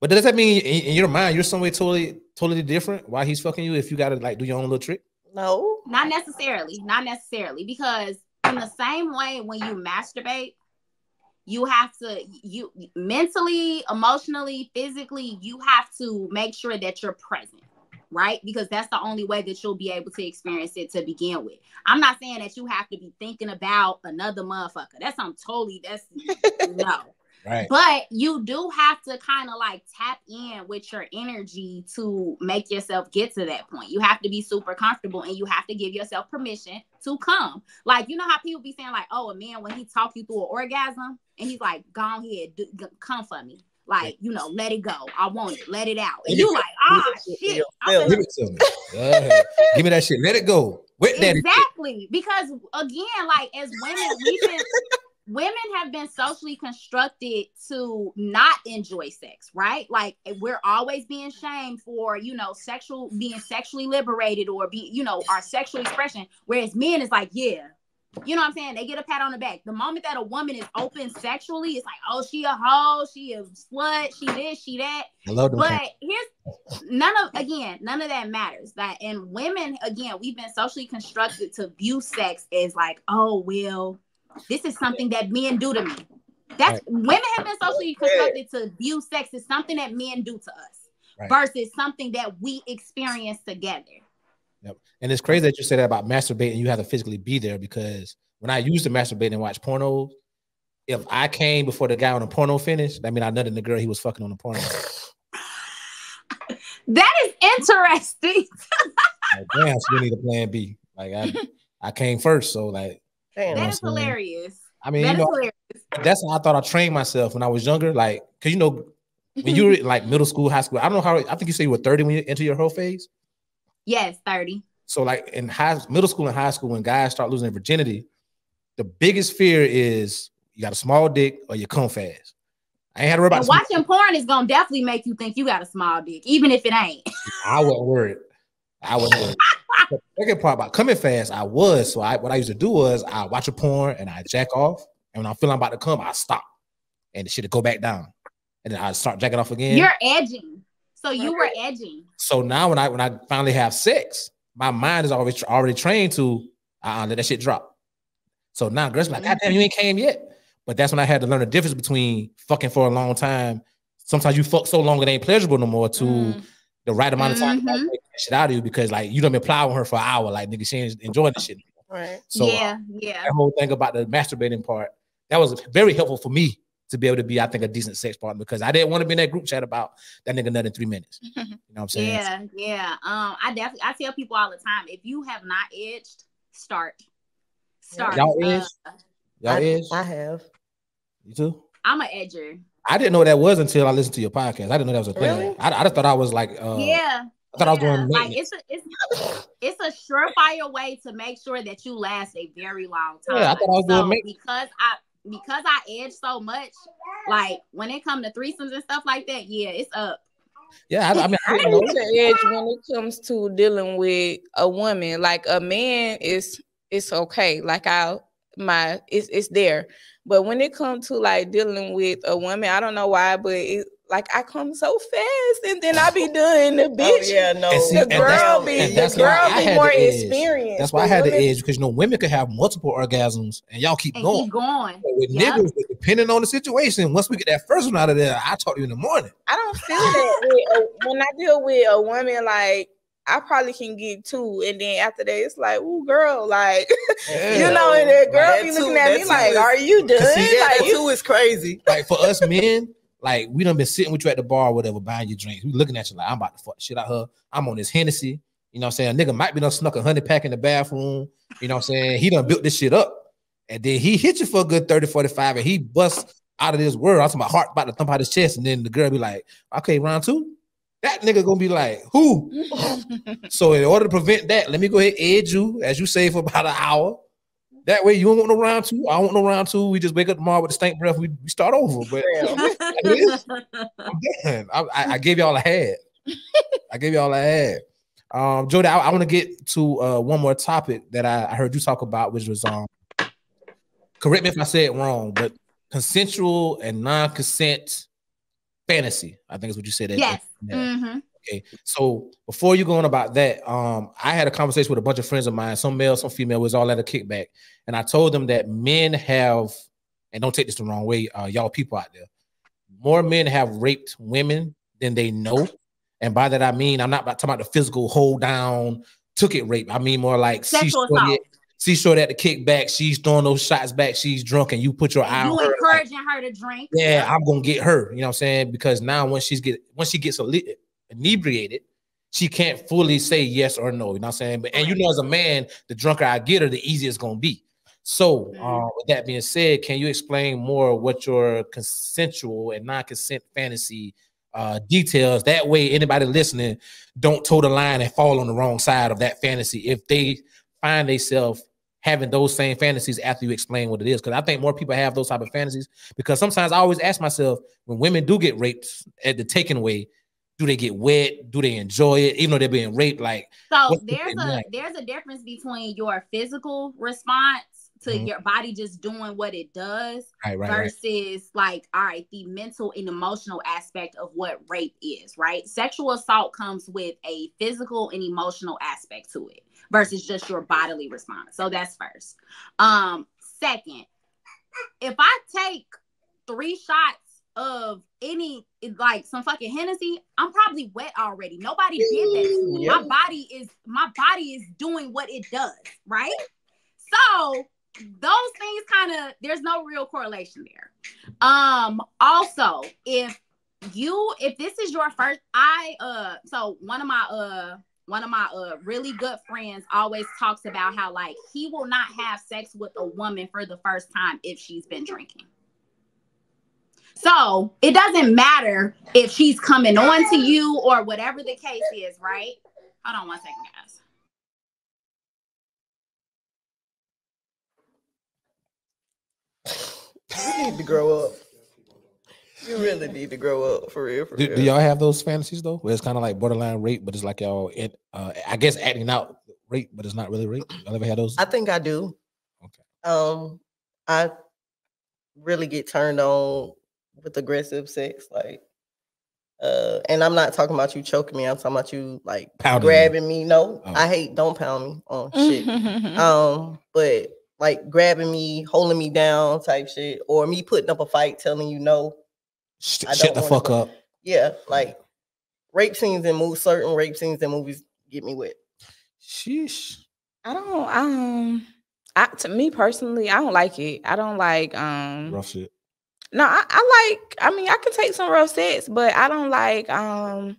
But does that mean in, in your mind you're somewhere totally totally different? Why he's fucking you if you got to like do your own little trick? No, Not necessarily, not necessarily, because in the same way when you masturbate, you have to you mentally, emotionally, physically, you have to make sure that you're present, right? Because that's the only way that you'll be able to experience it to begin with. I'm not saying that you have to be thinking about another motherfucker. That's I'm totally that's (laughs) no. Right. But you do have to kind of like tap in with your energy to make yourself get to that point. You have to be super comfortable and you have to give yourself permission to come. Like, you know how people be saying, like, oh, a man, when he talk you through an orgasm and he's like, go on ahead, do, come for me. Like, you know, let it go. I want it. Let it out. And you like, ah, shit. I'm Give it to me. Yeah. Give me that shit. Let it go. Shit. exactly because again like as women we've been women have been socially constructed to not enjoy sex right like we're always being shamed for you know sexual being sexually liberated or be you know our sexual expression whereas men is like yeah you know what I'm saying? They get a pat on the back. The moment that a woman is open sexually, it's like, oh, she a hoe, she a slut, she this, she that. I love them. But here's none of again, none of that matters. That and women, again, we've been socially constructed to view sex as like, oh well, this is something that men do to me. That's women have been socially constructed to view sex as something that men do to us Right. versus something that we experience together. Yep. And it's crazy that you say that about masturbating. You have to physically be there because when I used to masturbate and watch pornos, if I came before the guy on the porno finished, that mean I nutted the girl he was fucking on the porno. (laughs) That is interesting. Like, damn, so you need a plan B. Like I, I came first, so like damn. That I'm is saying? hilarious. I mean, That you know, hilarious. that's how I thought I trained myself when I was younger. Like, cause you know, when you were like middle school, high school, I don't know how. I think you say you were thirty when you enter your hoe phase. Yes, 30. So like in high middle school and high school, when guys start losing their virginity, the biggest fear is you got a small dick or you come fast. I ain't had to worry about. And the small- watching porn is gonna definitely make you think you got a small dick, even if it ain't. I wasn't worried. I wasn't worried. (laughs) the second part about coming fast, I was. So I what I used to do was I watch a porn and I jack off, and when I'm feeling about to come, I stop, and the shit go back down, and then I start jacking off again. You're edging. So you were edging. So now when I when I finally have sex, my mind is always already trained to uh let that shit drop. So now girls like, God damn, you ain't came yet. But that's when I had to learn the difference between fucking for a long time. Sometimes you fuck so long it ain't pleasurable no more to Mm. the right amount of time to Mhm. take that shit out of you because like you done been plowing her for an hour, like nigga, she ain't enjoying the shit. Right. So uh, yeah, yeah. that whole thing about the masturbating part, that was very helpful for me to be able to be, I think, a decent sex partner because I didn't want to be in that group chat about that nigga nut in three minutes. (laughs) You know what I'm saying? Yeah, yeah. Um, I definitely I tell people all the time, if you have not edged, start. Start. Y'all Uh, edged? Y'all I, is? I have. You too? I'm an edger. I didn't know what that was until I listened to your podcast. I didn't know that was a thing. Really? I, I just thought I was like, uh, yeah. I thought I was doing like it's a it's it's a surefire way to make sure that you last a very long time. Yeah, I thought I was doing so maintenance. because I because I edge so much, like when it comes to threesomes and stuff like that, yeah, it's up. Yeah, I, I mean, I I didn't know. use the edge when it comes to dealing with a woman. Like a man is it's okay. Like I my it's it's there. But when it comes to like dealing with a woman, I don't know why, but it like I come so fast and then I be doing the (laughs) oh, bitch. Oh yeah, no. And see, The and that's- girl be and the that's why girl be more experienced. That's why I but had the edge because you know women could have multiple orgasms and y'all keep And going. keep going. But with Yep. niggas, depending on the situation, once we get that first one out of there, I talk to you in the morning. I don't feel that with a, when I deal with a woman like I probably can get two, and then after that, it's like, "Ooh, girl, like (laughs) you know," and the girl That be too- looking at me like, is- "Are you done?" Cause see, yeah, like, that you, too is crazy. Like for us men, like we done been sitting with you at the bar, or whatever, buying your drinks. We looking at you like I'm about to fuck shit out her. I'm on this Hennessy. You know what I'm saying? A nigga might be done snuck a honey pack in the bathroom. You know what I'm saying? He done built this shit up. And then he hit you for a good 30, 45, and he busts out of this world. I'm talking about heart about to thump out his chest. And then the girl be like, okay, round two. That nigga gonna be like, who? (laughs) So in order to prevent that, let me go ahead and edge you, as you say, for about an hour. That way you don't want no round two. I don't want no round two. We just wake up tomorrow with the stank breath. We, we start over. But (laughs) I'm. I, I, I gave y'all a head. I gave y'all a head. Um, Jody, I, I want to get to uh, one more topic that I, I heard you talk about, which was um, correct me if I say it wrong, but consensual and non-consent fantasy. I think is what you said. yes. Yeah. Okay. So before you go on about that, um, I had a conversation with a bunch of friends of mine, some male, some female, was all at a kickback. And I told them that men have, and don't take this the wrong way, uh, y'all people out there, more men have raped women than they know. And by that I mean I'm not about talking about the physical hold down, took it rape. I mean more like Sexual short assault. at, she's short at the kickback, she's throwing those shots back, she's drunk, and you put your eye You on her. like, encouraging her to drink. yeah, I'm gonna get her. You know what I'm saying? Because now when she's get once she gets a li- inebriated, she can't fully say yes or no. You know what I'm saying? But and you know, as a man, the drunker I get her, the easier it's gonna be. So, Mhm. uh, with that being said, can you explain more what your consensual and non-consent fantasy uh, details? That way, anybody listening don't toe the line and fall on the wrong side of that fantasy if they find themselves having those same fantasies after you explain what it is. Because I think more people have those type of fantasies. Because sometimes I always ask myself, when women do get raped at the taken away, do they get wet? Do they enjoy it, even though they're being raped? Like, So there's a like? there's a difference between your physical response to Mhm. your body just doing what it does right, right, right. versus like all right the mental and emotional aspect of what rape is right sexual assault comes with a physical and emotional aspect to it versus just your bodily response so that's first um second if i take three shots of any like some fucking Hennessy, I'm probably wet already. Nobody did that. me. My body is my body is doing what it does, right? So those things kind of there's no real correlation there. Um also if you if this is your first I uh so one of my uh one of my uh really good friends always talks about how like he will not have sex with a woman for the first time if she's been drinking. So it doesn't matter if she's coming on to you or whatever the case is, right? Hold on one second, guys. You need to grow up. You really need to grow up for real. For Do, real. do y'all have those fantasies though, where it's kind of like borderline rape, but it's like y'all, it, uh, I guess acting out rape, but it's not really rape. Y'all ever had those? I think I do. Okay. Um, I really get turned on with aggressive sex, like, uh, and I'm not talking about you choking me. I'm talking about you like Pounding grabbing me. No, Oh. I hate. Don't pound me. Oh (laughs) shit. Um, but like grabbing me, holding me down, type shit, or me putting up a fight, telling you no. Sh- shut the wanna fuck go- up. Yeah, like rape scenes in movies, certain rape scenes in movies get me wet. Sheesh. I don't um I to me personally, I don't like it. I don't like um Rough shit. No, I, I like I mean I can take some rough sets, but I don't like um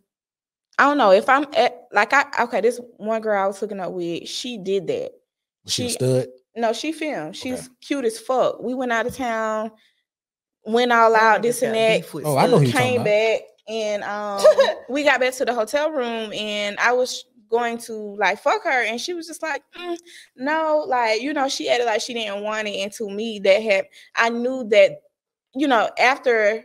I don't know if I'm at like I okay, this one girl I was hooking up with, she did that. She, She- stood. No, she filmed. She's Okay. cute as fuck. We went out of town, went all out, this and that. Oh, I know who you talking came back and um (laughs) we got back to the hotel room and I was going to like fuck her and she was just like "Mm, no like you know she acted like she didn't want it and to me that had I knew that you know after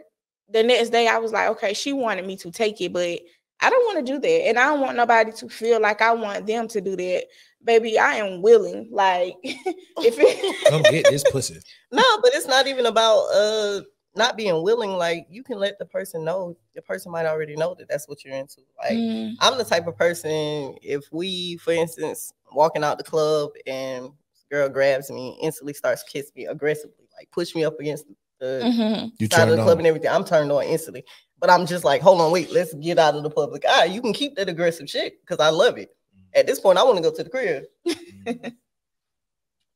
the next day I was like okay she wanted me to take it but I don't want to do that and I don't want nobody to feel like I want them to do that baby I am willing like (laughs) if it (laughs) Come get this pussy. No, but it's not even about uh not being willing. Like you can let the person know. The person might already know that that's what you're into. Like Mm, I'm the type of person. If we, for instance, walking out the club and girl grabs me, instantly starts kissing me aggressively, like push me up against the mhm. You side of the club on. and everything. I'm turned on instantly. But I'm just like, hold on, wait, let's get out of the public eye. You can keep that aggressive shit because I love it. At this point, I want to go to the crib. (laughs)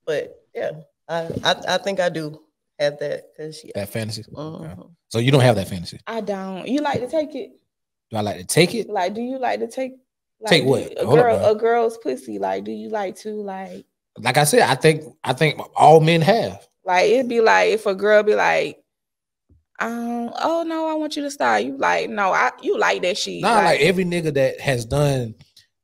But yeah, I, I I think I do have that because yeah. That fantasy. Okay. mhm. So you don't have that fantasy. I don't you like to take it Do I like to take it? Like, do you like to take like, Take what? A Hold girl, now. a girl's pussy. Like, do you like to like, Like I said, I think I think all men have. Like it'd be like if a girl be like, um, oh no, I want you to stop. You like, no, I you like that shit. Nah, like, every nigga that has done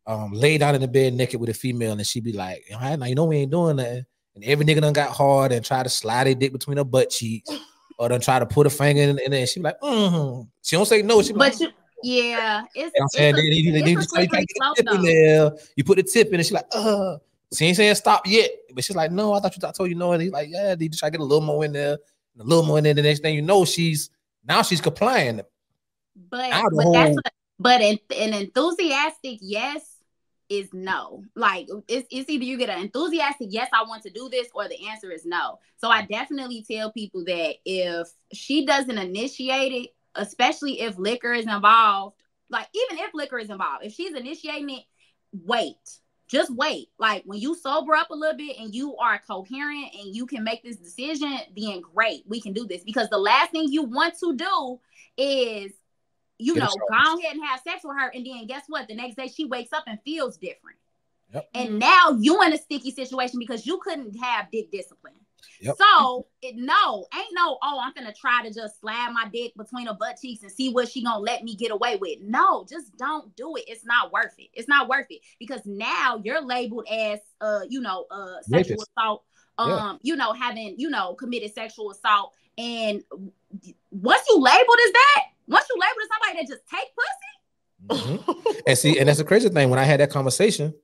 um lay down in the bed naked with a female and she be like, all right, now you know we ain't doing that. And every nigga done got hard and try to slide a dick between her butt cheeks (laughs) or done try to put a finger in, in there. And she be like, mm-hmm. She don't say no. She be like, But you, yeah, it's, You know it's, a, Then you, then it's just a slippery get the slope, tip in though. there. You put the tip in, and she's like, uh. She ain't saying stop yet, but she's like, no, I thought you I told you no. And he's like, yeah, you just try to get a little more in there, a little more in there. The next thing you know, she's now she's complying. But but that's what, but an, an enthusiastic yes is no. Like it's, it's either you get an enthusiastic yes, I want to do this, or the answer is no. So I definitely tell people that if she doesn't initiate it, especially if liquor is involved, like even if liquor is involved, if she's initiating it, wait. Just wait. Like when you sober up a little bit and you are coherent and you can make this decision, then great, we can do this. Because the last thing you want to do is you Get know, go ahead and have sex with her, and then guess what? The next day she wakes up and feels different. Yep. And now you in a sticky situation because you couldn't have dick discipline. Yep. So it no, ain't no, oh, I'm gonna try to just slap my dick between her butt cheeks and see what she gonna let me get away with. No, just don't do it. It's not worth it. It's not worth it because now you're labeled as uh, you know, uh sexual Rapist. assault, um, Yeah. you know, having, you know, committed sexual assault. And once you labeled as that, once you labeled as somebody that just take pussy, Mhm. and see, and that's the crazy thing. When I had that conversation,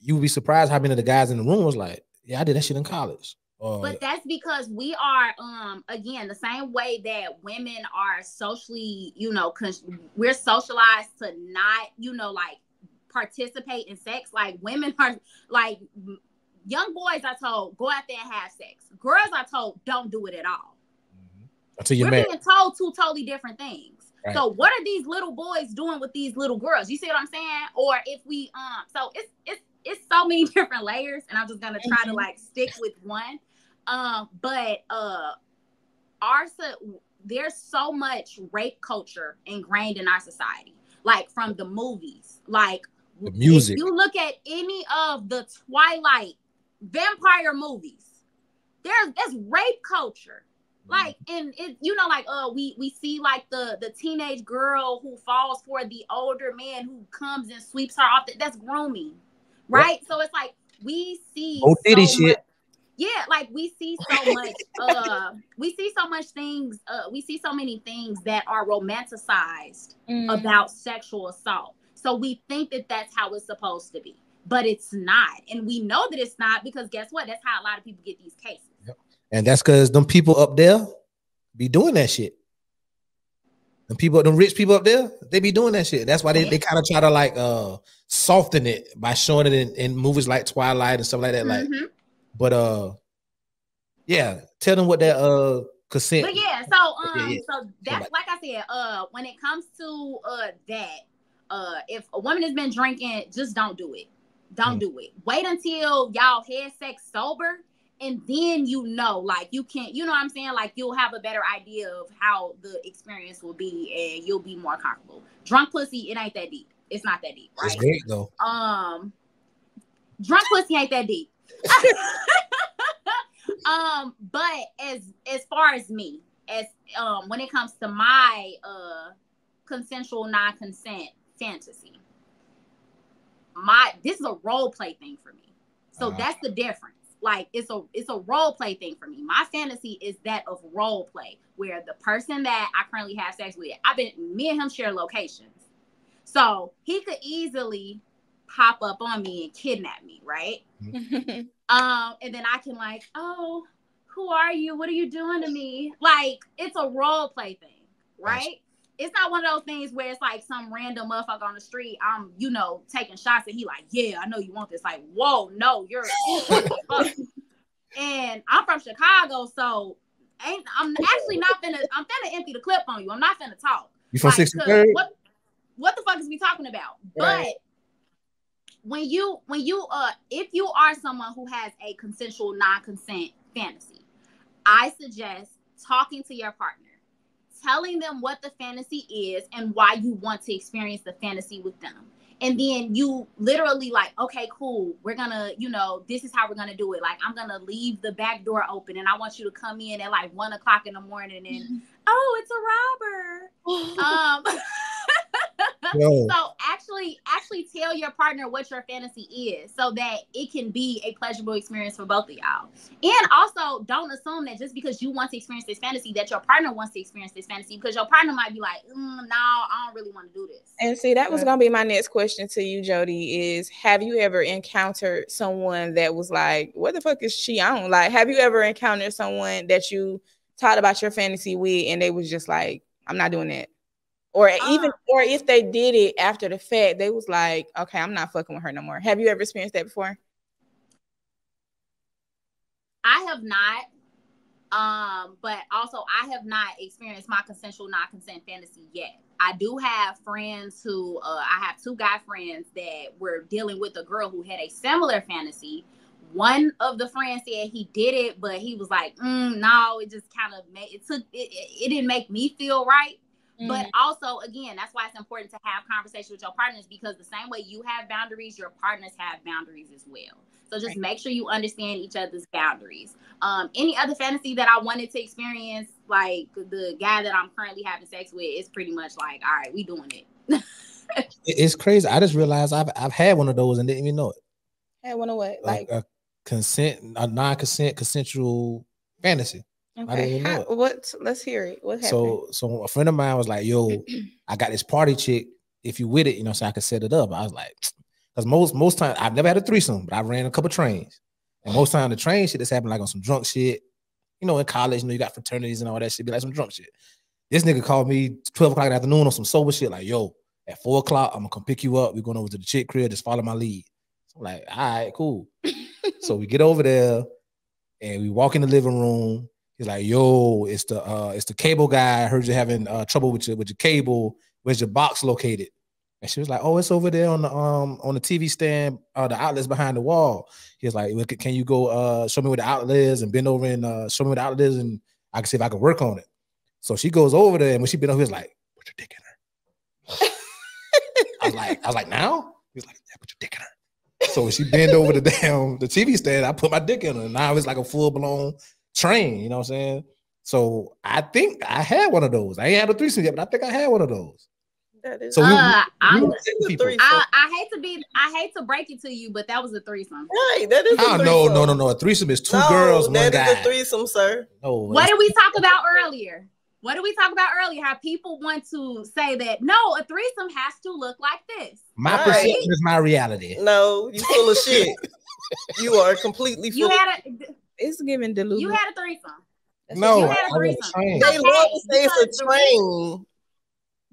you would be surprised how many of the guys in the room was like, "Yeah, I did that shit in college." But that's because we are, um, again, the same way that women are socially, you know, con- we're socialized to not, you know, like participate in sex. Like women (laughs) are, like young boys are told go out there and have sex. Girls are told don't do it at all. Mhm. until you're we're married, being told two totally different things. Right. So what are these little boys doing with these little girls? You see what I'm saying? Or if we, um, so it's it's it's so many (laughs) different layers, and I'm just gonna try to Mhm. like stick with one. Um, but uh our there's so much rape culture ingrained in our society, like from the movies, like The music. you look at any of the Twilight vampire movies, there's there's rape culture. Like and it, you know, like uh, we we see like the the teenage girl who falls for the older man who comes and sweeps her off. The, that's grooming, right? So it's like we see titty so shit. Much- yeah, like we see so (laughs) much uh we see so much things uh we see so many things that are romanticized Mm. about sexual assault. So we think that that's how it's supposed to be, but it's not. And we know that it's not because guess what? That's how a lot of people get these cases. And that's because them people up there be doing that shit. Them people, them rich people up there, they be doing that shit. That's why they, they kind of try to like uh soften it by showing it in, in movies like Twilight and stuff like that. Like, Mhm. But uh yeah, tell them what that uh consent. But yeah, so um, Yeah, yeah. so that's like I said, uh, when it comes to uh that, uh, if a woman has been drinking, just don't do it. Don't Mm. do it. Wait until y'all had sex sober, and then you know, like you can't, you know what I'm saying? Like you'll have a better idea of how the experience will be, and you'll be more comfortable. Drunk pussy, it ain't that deep. It's not that deep, It's great though. Um, drunk pussy ain't that deep. (laughs) um, but as as far as me, as um, when it comes to my uh consensual non-consent fantasy, my this is a role play thing for me. So Uh-huh. that's the difference. Like it's a it's a role play thing for me. My fantasy is that of role play, where the person that I currently have sex with, I've been me and him share locations. So he could easily pop up on me and kidnap me, right? (laughs) Um, and then I can like, oh, who are you? What are you doing to me? Like, it's a role play thing, right? It's not one of those things where it's like some random motherfucker on the street. I'm, you know, taking shots and he like, yeah, I know you want this. Like, whoa, no, you're. (laughs) and I'm from Chicago, so ain't I'm actually not finna. I'm finna empty the clip on you. I'm not finna talk. You from Like, 'cause 63rd? What, what the fuck is we talking about? Right. But when you when you uh if you are someone who has a consensual non-consent fantasy, I suggest talking to your partner, telling them what the fantasy is and why you want to experience the fantasy with them. And then you literally like, okay, cool. We're gonna, you know, this is how we're gonna do it. Like, I'm gonna leave the back door open, and I want you to come in at like one o'clock in the morning, and oh, it's a robber. (laughs) Um, (laughs) Yo, so actually, actually tell your partner what your fantasy is, so that it can be a pleasurable experience for both of y'all. And also, don't assume that just because you want to experience this fantasy, that your partner wants to experience this fantasy, because your partner might be like, mm, "No, I don't really want to do this." And see, that was gonna be my next question to you, Jody. Is have you ever encountered someone that was like, "What the fuck is she on?" Like, have you ever encountered someone that you talked about your fantasy with, and they was just like, "I'm not doing that," or even, Uh. or if they did it after the fact, they was like, "Okay, I'm not fucking with her no more." Have you ever experienced that before? I have not. Um, but also I have not experienced my consensual non-consent fantasy yet. I do have friends who uh I have two guy friends that were dealing with a girl who had a similar fantasy. One of the friends said he did it, but he was like, mm, no, it just kind of made it took it, it, it didn't make me feel right. But also, again, that's why it's important to have conversations with your partners because the same way you have boundaries, your partners have boundaries as well. So just Right. make sure you understand each other's boundaries. Um, any other fantasy that I wanted to experience, like the guy that I'm currently having sex with, is pretty much like, all right, we doing it. (laughs) it- it's crazy. I just realized I've I've had one of those and didn't even know it. I want to what? Like Like, a consent, a non-consent, consensual fantasy. Didn't okay, even know how- what? Let's hear it. What happened? So so a friend of mine was like, "Yo, (clears throat) I got this party chick. If you with it, you know, so I could set it up." I was like, (tsk) because most most time I've never had a threesome, but I ran a couple trains, and most time the train shit that's happened like on some drunk shit. You know, in college, you know, you got fraternities and all that shit, be like some drunk shit. This nigga called me 12 o'clock in the afternoon on some sober shit, like, yo, at four o'clock, I'm gonna come pick you up. We're going over to the chick crib, just follow my lead. So I'm like, all right, cool. (laughs) so we get over there and we walk in the living room. He's like, yo, it's the uh it's the cable guy. I heard you having uh trouble with your with your cable. Where's your box located? And she was like, Oh, it's over there on the um on the TV stand, uh the outlets behind the wall. He was like, Can you go uh show me where the outlet is and bend over and uh show me where the outlet is and I can see if I can work on it. So she goes over there and when she been over, he was like, Put your dick in her. I was like, I was like, now? He was like, Yeah, put your dick in her. So she bend over the (laughs) damn the TV stand, I put my dick in her. Now it's like a full blown train, you know what I'm saying? So I think I had one of those. I ain't had a threesome yet, but I think I had one of those. That is So we- Uh, I'm, we- a threesome. I, I hate to be, I hate to break it to you, but that was a threesome. Right, that is a Oh, no, threesome. no, no, no. A threesome is two No, girls, one guy. that is guy. a threesome, sir. no, What did we talk about earlier? What did we talk about earlier? How people want to say that no, a threesome has to look like this. my Right. perception is my reality. No, you full of shit. (laughs) You are completely full. You of had a, It's giving delusion. you had a threesome. That's No, you had a I threesome. train. They love to say because it's a train.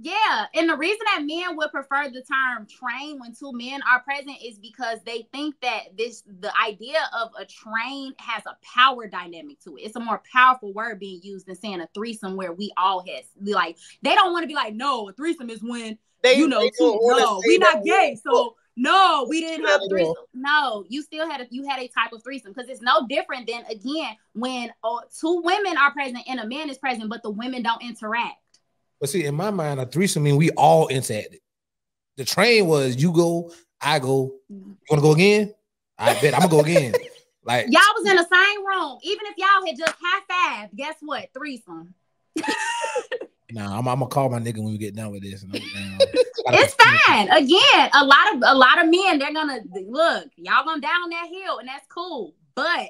Yeah, and the reason that men would prefer the term train when two men are present is because they think that this the idea of a train has a power dynamic to it. It's a more powerful word being used than saying a threesome where we all has like they don't want to be like, no, a threesome is when They, you know, they two, no, we that not gay, so no, we didn't have threesome. No, you still had a you had a type of threesome because it's no different than again when uh, two women are present and a man is present, but the women don't interact. But see, in my mind, a threesome mean we all interacted. The train was you go, I go. Mm-hmm. You want to go again? I bet I'm gonna go again. (laughs) Like Y'all was in the same room. Even if y'all had just high five, guess what? Threesome. (laughs) Nah, I'm, I'm gonna call my nigga when we get done with this. And I'm (laughs) down. It's fine. Again, a lot of a lot of men, they're gonna look, y'all gonna down that hill, and that's cool. But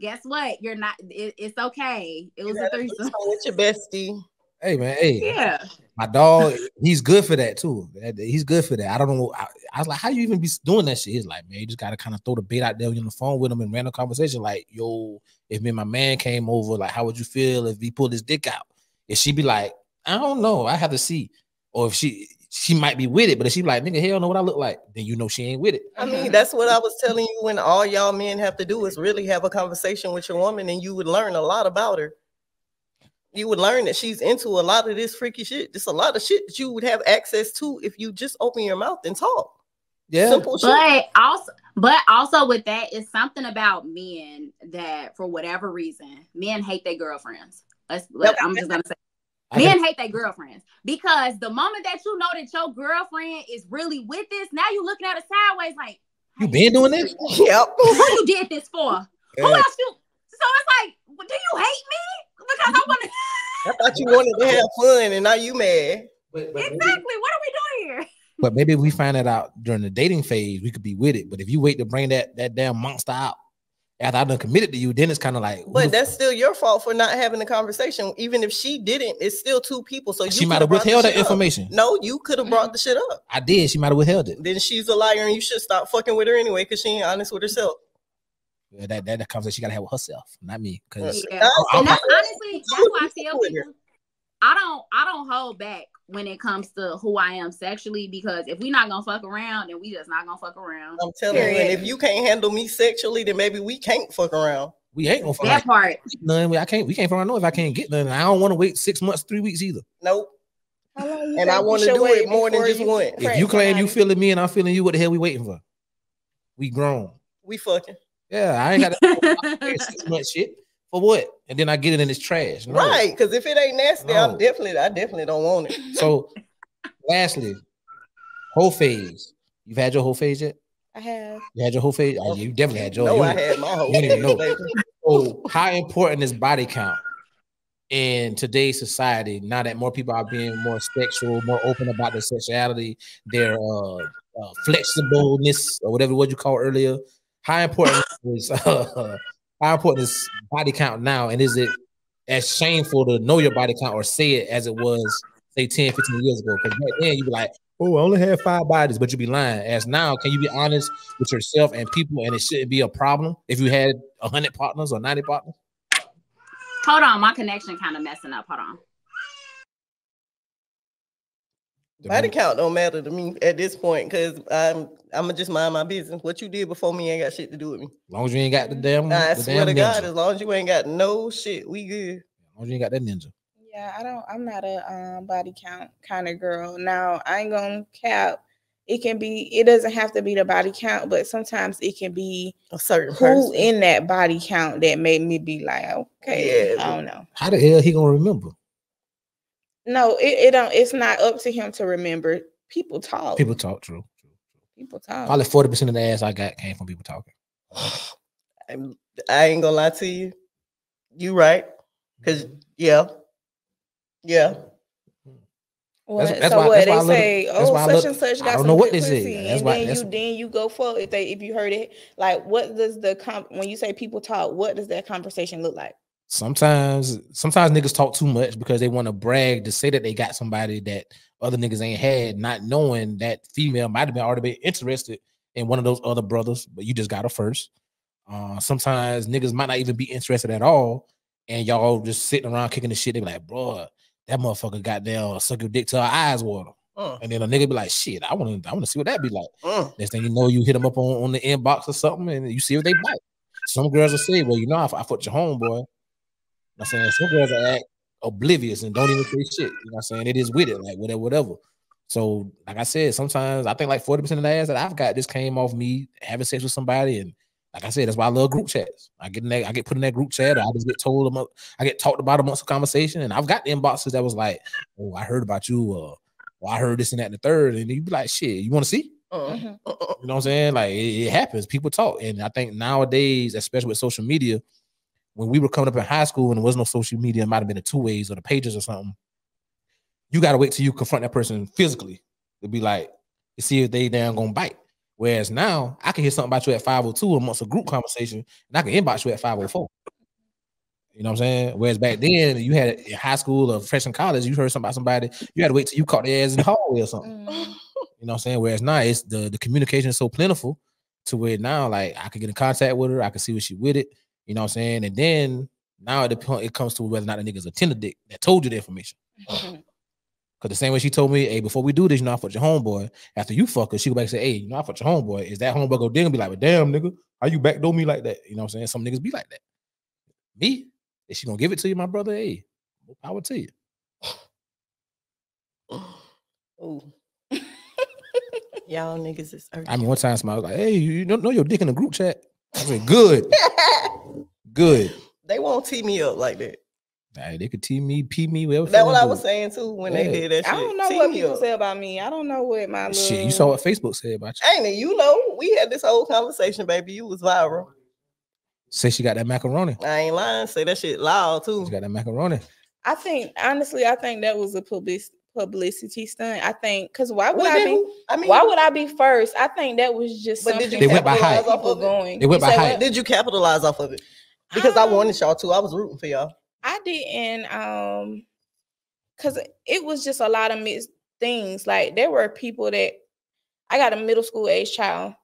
guess what? You're not it- it's okay. It was You a had threesome. threesome with your bestie. Hey man, hey, Yeah. my dog, he's good for that too. He's good for that. I don't know. I, I was like, how you even be doing that shit? He's like, man, you just gotta kind of throw the bait out there on the phone with him in random conversation. Like, yo, if me and my man came over, like, how would you feel if he pulled his dick out? If she be like, I don't know, I have to see. Or if she she might be with it, but if she be like, nigga, hell know what I look like, then you know she ain't with it. I mean, that's what I was telling you when all y'all men have to do is really have a conversation with your woman and you would learn a lot about her. You would learn that she's into a lot of this freaky shit. Just a lot of shit that you would have access to if you just open your mouth and talk. Yeah. Simple shit. But also, but also with that, it's something about men that for whatever reason, men hate their girlfriends. Let's, let, I'm just gonna say I can- men hate their girlfriends because the moment that you know that your girlfriend is really with this, now you're looking at it sideways like you been doing this? Yep. Who you did this for? (laughs) Who else you? So it's like, do you hate me? Because I want to I thought you wanted to have fun and now you mad. But, but maybe, exactly. What are we doing here? but maybe if we find that out during the dating phase, we could be with it. But if you wait to bring that that damn monster out after I've done committed to you, then it's kind of like, But the that's still your fault for not having the conversation. Even if she didn't, it's still two people. So you she might could've have brought the withheld that shit up. information. No, you could have mm-hmm. brought the shit up. I did. She might have withheld it. Then she's a liar and you should stop fucking with her anyway because she ain't honest with herself. Yeah, that, that that conversation she gotta have with herself, not me. Because Yeah. I- And that's I- honestly, that's why I tell people I don't I don't hold back when it comes to who I am sexually because if we not gonna fuck around, then we just not gonna fuck around. I'm telling you, and if you can't handle me sexually, then maybe we can't fuck around. we ain't gonna fuck That part. none. I can't. We can't fuck around. No, if I can't get none. I don't want to wait six months, three weeks either. Nope. How long you And I wanna do it more than just one. If you claim you feeling me and I'm feeling you, what the hell we waiting for? We grown. We fucking. Yeah, I ain't got that (laughs) six month shit for what? And then I get it in this trash. No. Right. Because if it ain't nasty, I'm definitely, I definitely don't want it. So, lastly, hoe phase. You've had your hoe phase yet? I have. You had your hoe phase? Oh, you definitely had your. No, you- I had my whole you don't even know. So, how important is body count in today's society? Now that more people are being more sexual, more open about their sexuality, their uh, uh flexibleness or whatever what you call earlier. How important (laughs) is uh, how important is body count now? And is it as shameful to know your body count or say it as it was say 10, 15 years ago? Because back then you'd be like, oh, I only had five bodies, but you'd be lying. As now, can you be honest with yourself and people and it shouldn't be a problem if you had 100 partners or 90 partners? Hold on, my connection kind of messing up. Hold on. Body count don't matter to me at this point because I'm I'm gonna just mind my business. What you did before me ain't got shit to do with me. As long as you ain't got the damn, I the swear damn to God, ninja. as long as you ain't got no shit, we good. As long as you ain't got that ninja. Yeah, I don't. I'm not a um, body count kind of girl. Now I ain't gonna cap. It can be. It doesn't have to be the body count, but sometimes it can be A certain who person. in that body count that made me be like, okay, Yeah. I don't know. How the hell he gonna remember? No, it, it don't. It's not up to him to remember. People talk. People talk true. True. People talk. Probably 40% of the ass I got came from people talking. (sighs) I'm- I ain't gonna lie to you. You right. Cause mm-hmm. yeah. Yeah. What? That's- that's so why- what that's they why say? Oh, that's Oh, such love- and such I got don't some know what good they say. pussy, That's and why- then that's- you then you go for if they if you heard it. Like, what does the com- when you say people talk? What does that conversation look like? sometimes sometimes niggas talk too much because they want to brag to say that they got somebody that other niggas ain't had, not knowing that female might have been already been interested in one of those other brothers, but you just got her first. Uh, sometimes niggas might not even be interested at all, and y'all just sitting around kicking the shit. They be like, bro, that motherfucker got down, suck your dick till her eyes water. Mm, And then a nigga be like, shit, I want to, I want to see what that be like. mm. Next thing you know, you hit them up on, on the inbox or something, and you see what they bite. Some girls will say, "Well, you know, I, I fucked your homeboy." I'm saying some girls are act oblivious and don't even say shit. You know what I'm saying? It is with it, like whatever, whatever. So, like I said, sometimes I think like 40% of the ass that I've got just came off me having sex with somebody. And like I said, that's why I love group chats. I get in that, I get put in that group chat, or I just get told them, I get talked about amongst a conversation. And I've got the inboxes that was like, Oh, I heard about you, uh, well, I heard this and that and the third. And you be like, shit, you want to see? Mm. Mhm. You know what I'm saying? Like it, it happens. People talk, and I think nowadays, especially with social media, when we were coming up in high school and there was no social media, it might have been the two ways or the pages or something. You got to wait till you confront that person physically to be like to see if they damn gonna bite. Whereas now, I can hear something about you at 502 amongst a group conversation, and I can inbox you at 504. You know what I'm saying? Whereas back then, you had in high school or fresh in college, you heard something about somebody, you had to wait till you caught their ass in the hallway or something. Mhm. (laughs) You know what I'm saying? Whereas now it's the the communication is so plentiful to where now like I can get in contact with her, I can see what she with it. You know what I'm saying? And then now it depends it comes to whether or not the nigga's a tender dick that told you the information. Mhm. Cause the same way she told me, hey, before we do this, you know, I fucked your homeboy. After you fuck her, she go back and say, hey, you know, I fucked your homeboy. Is that homeboy go dig and be like, well, damn, nigga, how you backdoor me like that? You know what I'm saying? Some niggas be like that. Me, if she gonna give it to you, my brother, hey, more power to you. Ooh. (laughs) Y'all niggas is I mean, one time somebody was like, hey, you don't know your dick in the group chat. I said, good, (laughs) good. they won't tee me up like that. Nah, they could tee me, pee me, whatever. That's what I was saying too when Yeah. they did that shit. I don't know Tee what people up. say about me. I don't know what my little... Shit, you saw what Facebook said about you. Ain't it? You know, we had this whole conversation, baby. You was viral. Say she got that macaroni. I ain't lying. Say that shit loud too. She got that macaroni. I think honestly, I think that was a public publicity stunt. I think because why would Well, I be? who- I mean, Why would I be first? I think that was just But did you They went by capitalize hype. off people of it? going. They went You by say hype. what? Did you capitalize off of it? Because I Um, wanted y'all to. I was rooting for y'all. I didn't um because it was just a lot of mixed things. Like there were people that I got a middle school age child.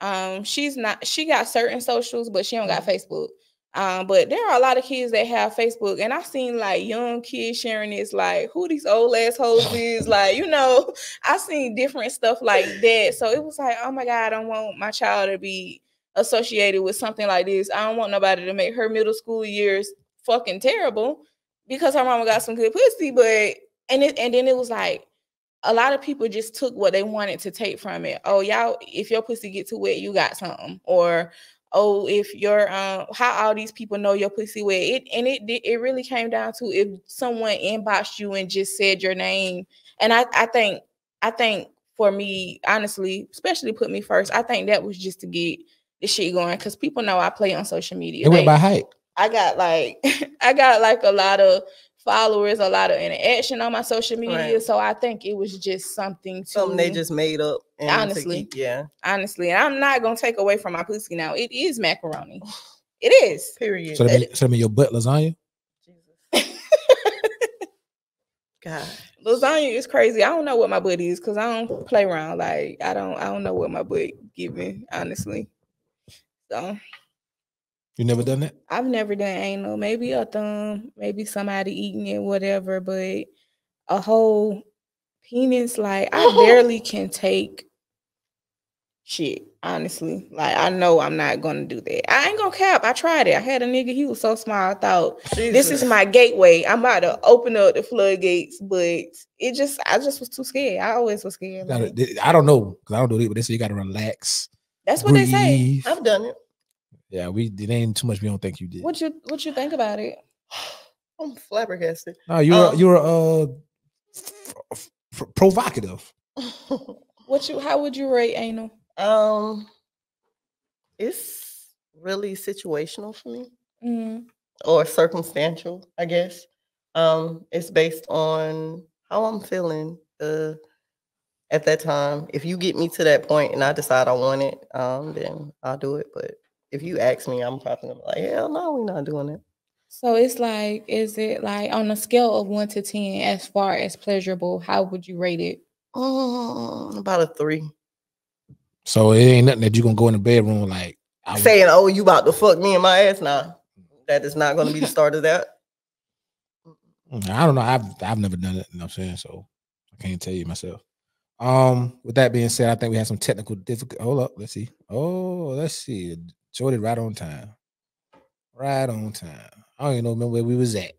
Um, she's not she got certain socials, but she don't got Facebook. Um, but there are a lot of kids that have Facebook, and I've seen like young kids sharing this, like who these old assholes (laughs) is, like you know, I've seen different stuff like that. So it was like, oh my god, I don't want my child to be associated with something like this. I don't want nobody to make her middle school years fucking terrible because her mama got some good pussy. But and it and then it was like a lot of people just took what they wanted to take from it. Oh, y'all, if your pussy get too wet, you got something. Or oh, if your um how all these people know your pussy wet. It and it did- it really came down to if someone inboxed you and just said your name. And I I think I think for me, honestly, especially put me first, I think that was just to get the shit going because people know I play on social media. It went They- by hype. I got like (laughs) I got like a lot of followers, a lot of interaction on my social media. Right. So I think it was just something to Something they just made up. and Honestly. keep- yeah. honestly, and I'm not gonna take away from my pussy now. It is macaroni. (sighs) It is. Period. So that mean, so that mean your butt lasagna? (laughs) God. Lasagna is crazy. I don't know what my butt is because I don't play around. Like I don't I don't know what my butt give me, honestly. So You never done that? I've never done anal. Maybe a thumb, maybe somebody eating it, whatever. But a whole penis, like I (laughs) barely can take shit. Honestly, like I know I'm not gonna do that. I ain't gonna cap. I tried it. I had a nigga. He was so small. I thought this is my gateway. I'm about to open up the floodgates, but it just I just was too scared. I always was scared. Gotta- like, I don't know because I don't do it, but they say you got to relax. that's what they say. breathe. I've done it. Yeah, we it ain't too much. We don't think you did. What you what you think about it? (sighs) I'm flabbergasted. No, you're Um, you're uh f- f- f- PrHOEvocative. (laughs) What you how would you rate anal? um, it's really situational for me. Mm, or circumstantial, I guess. Um, it's based on how I'm feeling uh at that time. If you get me to that point and I decide I want it, um, then I'll do it. But if you ask me, I'm probably gonna be like, hell no, we're not doing it. So it's like, is it like on a scale of one to ten, as far as pleasurable, how would you rate it? Mm, about a three. So it ain't nothing that you gonna go in the bedroom like I Saying, oh, you about to fuck me in my ass now. That is not gonna be the (laughs) start of that. Mm, I don't know. I've I've never done it. You know what I'm saying? So I can't tell you myself. Um, with that being said, I think we had some technical difficult. Hold up, let's see. Oh, let's see. Jody right on time. Right on time. I don't even know remember where we was at.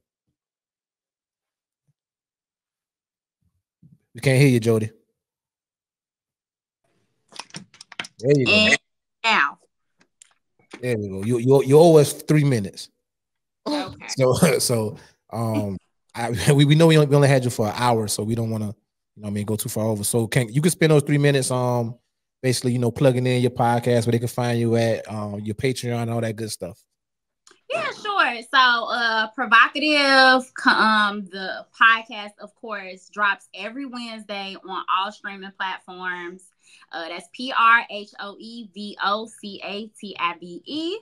We can't hear you, Jody. There you go. Now, There we go. You you you owe us three minutes. okay. So (laughs) so um I, (laughs) we, we know we only, we only had you for an hour, so we don't want to you know I mean go too far over. So can you can spend those three minutes um basically you know plugging in your podcast where they can find you at um your Patreon all that good stuff. Yeah, sure. So, uh, PrHOEvocative. Um, the podcast, of course, drops every Wednesday on all streaming platforms. Uh, that's P R H O E V O C A T I V E.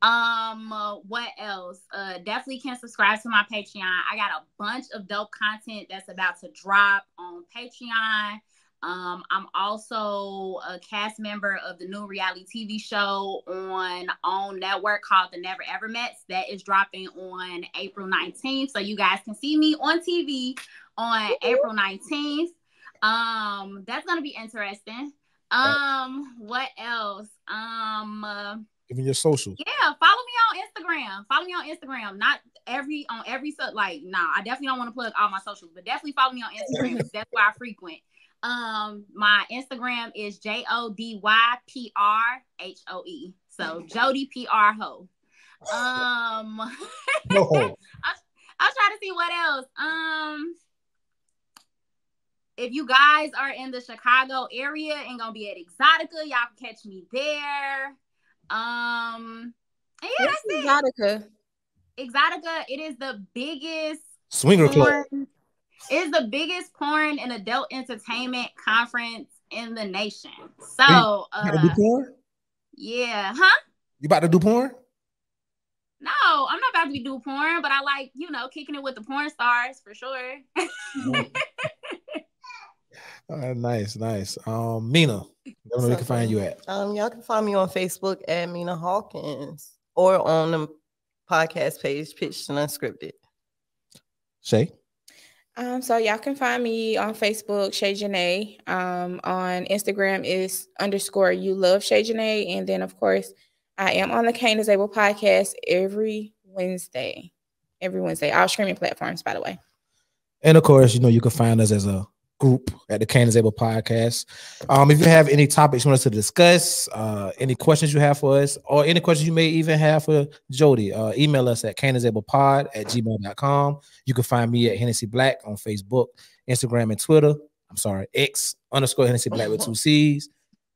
Um, uh, what else? Uh, definitely can subscribe to my Patreon. I got a bunch of dope content that's about to drop on Patreon. Um, I'm also a cast member of the new reality TV show on OWN network called The Never Ever Mets. That is dropping on April 19th. So you guys can see me on TV on April 19th. Um, that's gonna be interesting. Um, what else? Um, uh, Even your socials. yeah, follow me on Instagram. Follow me on Instagram. Not every on every so like nah, I definitely don't want to plug all my socials, but definitely follow me on Instagram. that's where I frequent. Um, my Instagram is J O D Y P R H O E. So Jody P R Ho. Um, No. I'll try to see what else. Um, if you guys are in the Chicago area and gonna be at Exxxotica, y'all can catch me there. Um, and yeah, that's it. Exxxotica. Exxxotica, it is the biggest Swinger club. porn. It is the biggest porn and adult entertainment conference in the nation. So, You about to do uh, porn? yeah, huh? You about to do porn? No, I'm not about to be do porn, but I like you know kicking it with the porn stars for sure. (laughs) Nice, nice. Um, Mena, where we can find you at? Um, y'all can find me on Facebook at Mena Hawkins or on the podcast page, Pitch'd and Unscript'd. Shae. Um, so y'all can find me on Facebook, Shae Genee. Um, on Instagram is underscore you love Shae Genee. And then of course, I am on the Cain is Able podcast every Wednesday. Every Wednesday. All streaming platforms, by the way. And of course, you know, you can find us as a group at the Cain is Able podcast. Um, if you have any topics you want us to discuss, uh, any questions you have for us, or any questions you may even have for Jody, uh, email us at cainisablepod at gmail.com. You can find me at Hennessy Black on Facebook, Instagram, and Twitter. I'm sorry, X underscore Hennessy Black with two C's.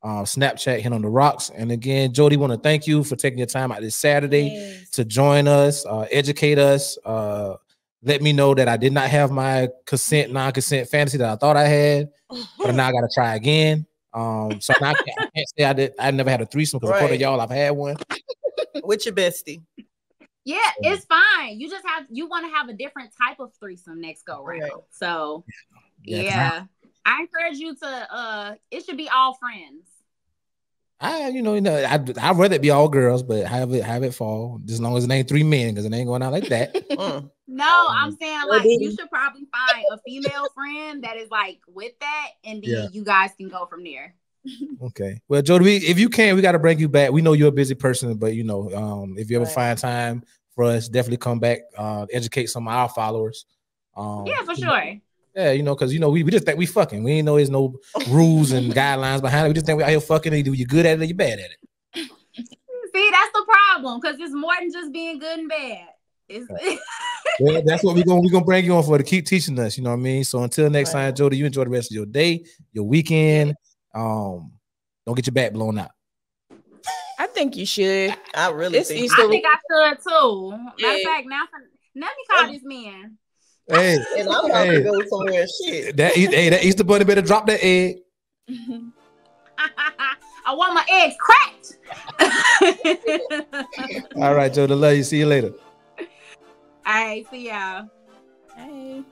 Uh, Snapchat, Hit on the Rocks. And again, Jody, want to thank you for taking your time out this Saturday Yes. to join us, uh, educate us, uh, let me know that I did not have my consent, non-consent fantasy that I thought I had, but now I got to try again. Um, so now I can't, I can't say I did. I never had a threesome because according to y'all, I've had one. With your bestie. Yeah, it's fine. You just have you want to have a different type of threesome next go round. Right. So 'cause yeah, I encourage you to. uh It should be all friends. I, you know, you know, I I'd rather it be all girls, but have it have it fall as long as it ain't three men because it ain't going out like that. (laughs) Mm. No, I'm saying like you should probably find a female friend that is like with that, and then Yeah. you guys can go from there. (laughs) Okay. Well, Jody, we, if you can, we got to bring you back. We know you're a busy person, but you know, um, if you ever Right. find time for us, definitely come back, uh, educate some of our followers. Um, Yeah, for you know, sure. Yeah, you know, because you know, we, we just think we fucking. We ain't know there's no rules and (laughs) guidelines behind it. We just think we out here fucking. Either you good at it or you bad at it. (laughs) See, that's the problem because it's more than just being good and bad. It's (laughs) Well, that's what we're gonna we're gonna bring you on for to keep teaching us. You know what I mean? So until next Right. time, Jody, you enjoy the rest of your day, your weekend. Um, don't get your back blown out. I think you should. I really It's think Easter I think I should too. Matter Yeah. of fact, now let me call this man. Hey, And I'm about Hey. to go somewhere. Shit. that E- hey, that Easter bunny better drop that egg. (laughs) I want my eggs cracked. All right, Joe. The love you. See you later. All right, see y'all. hey.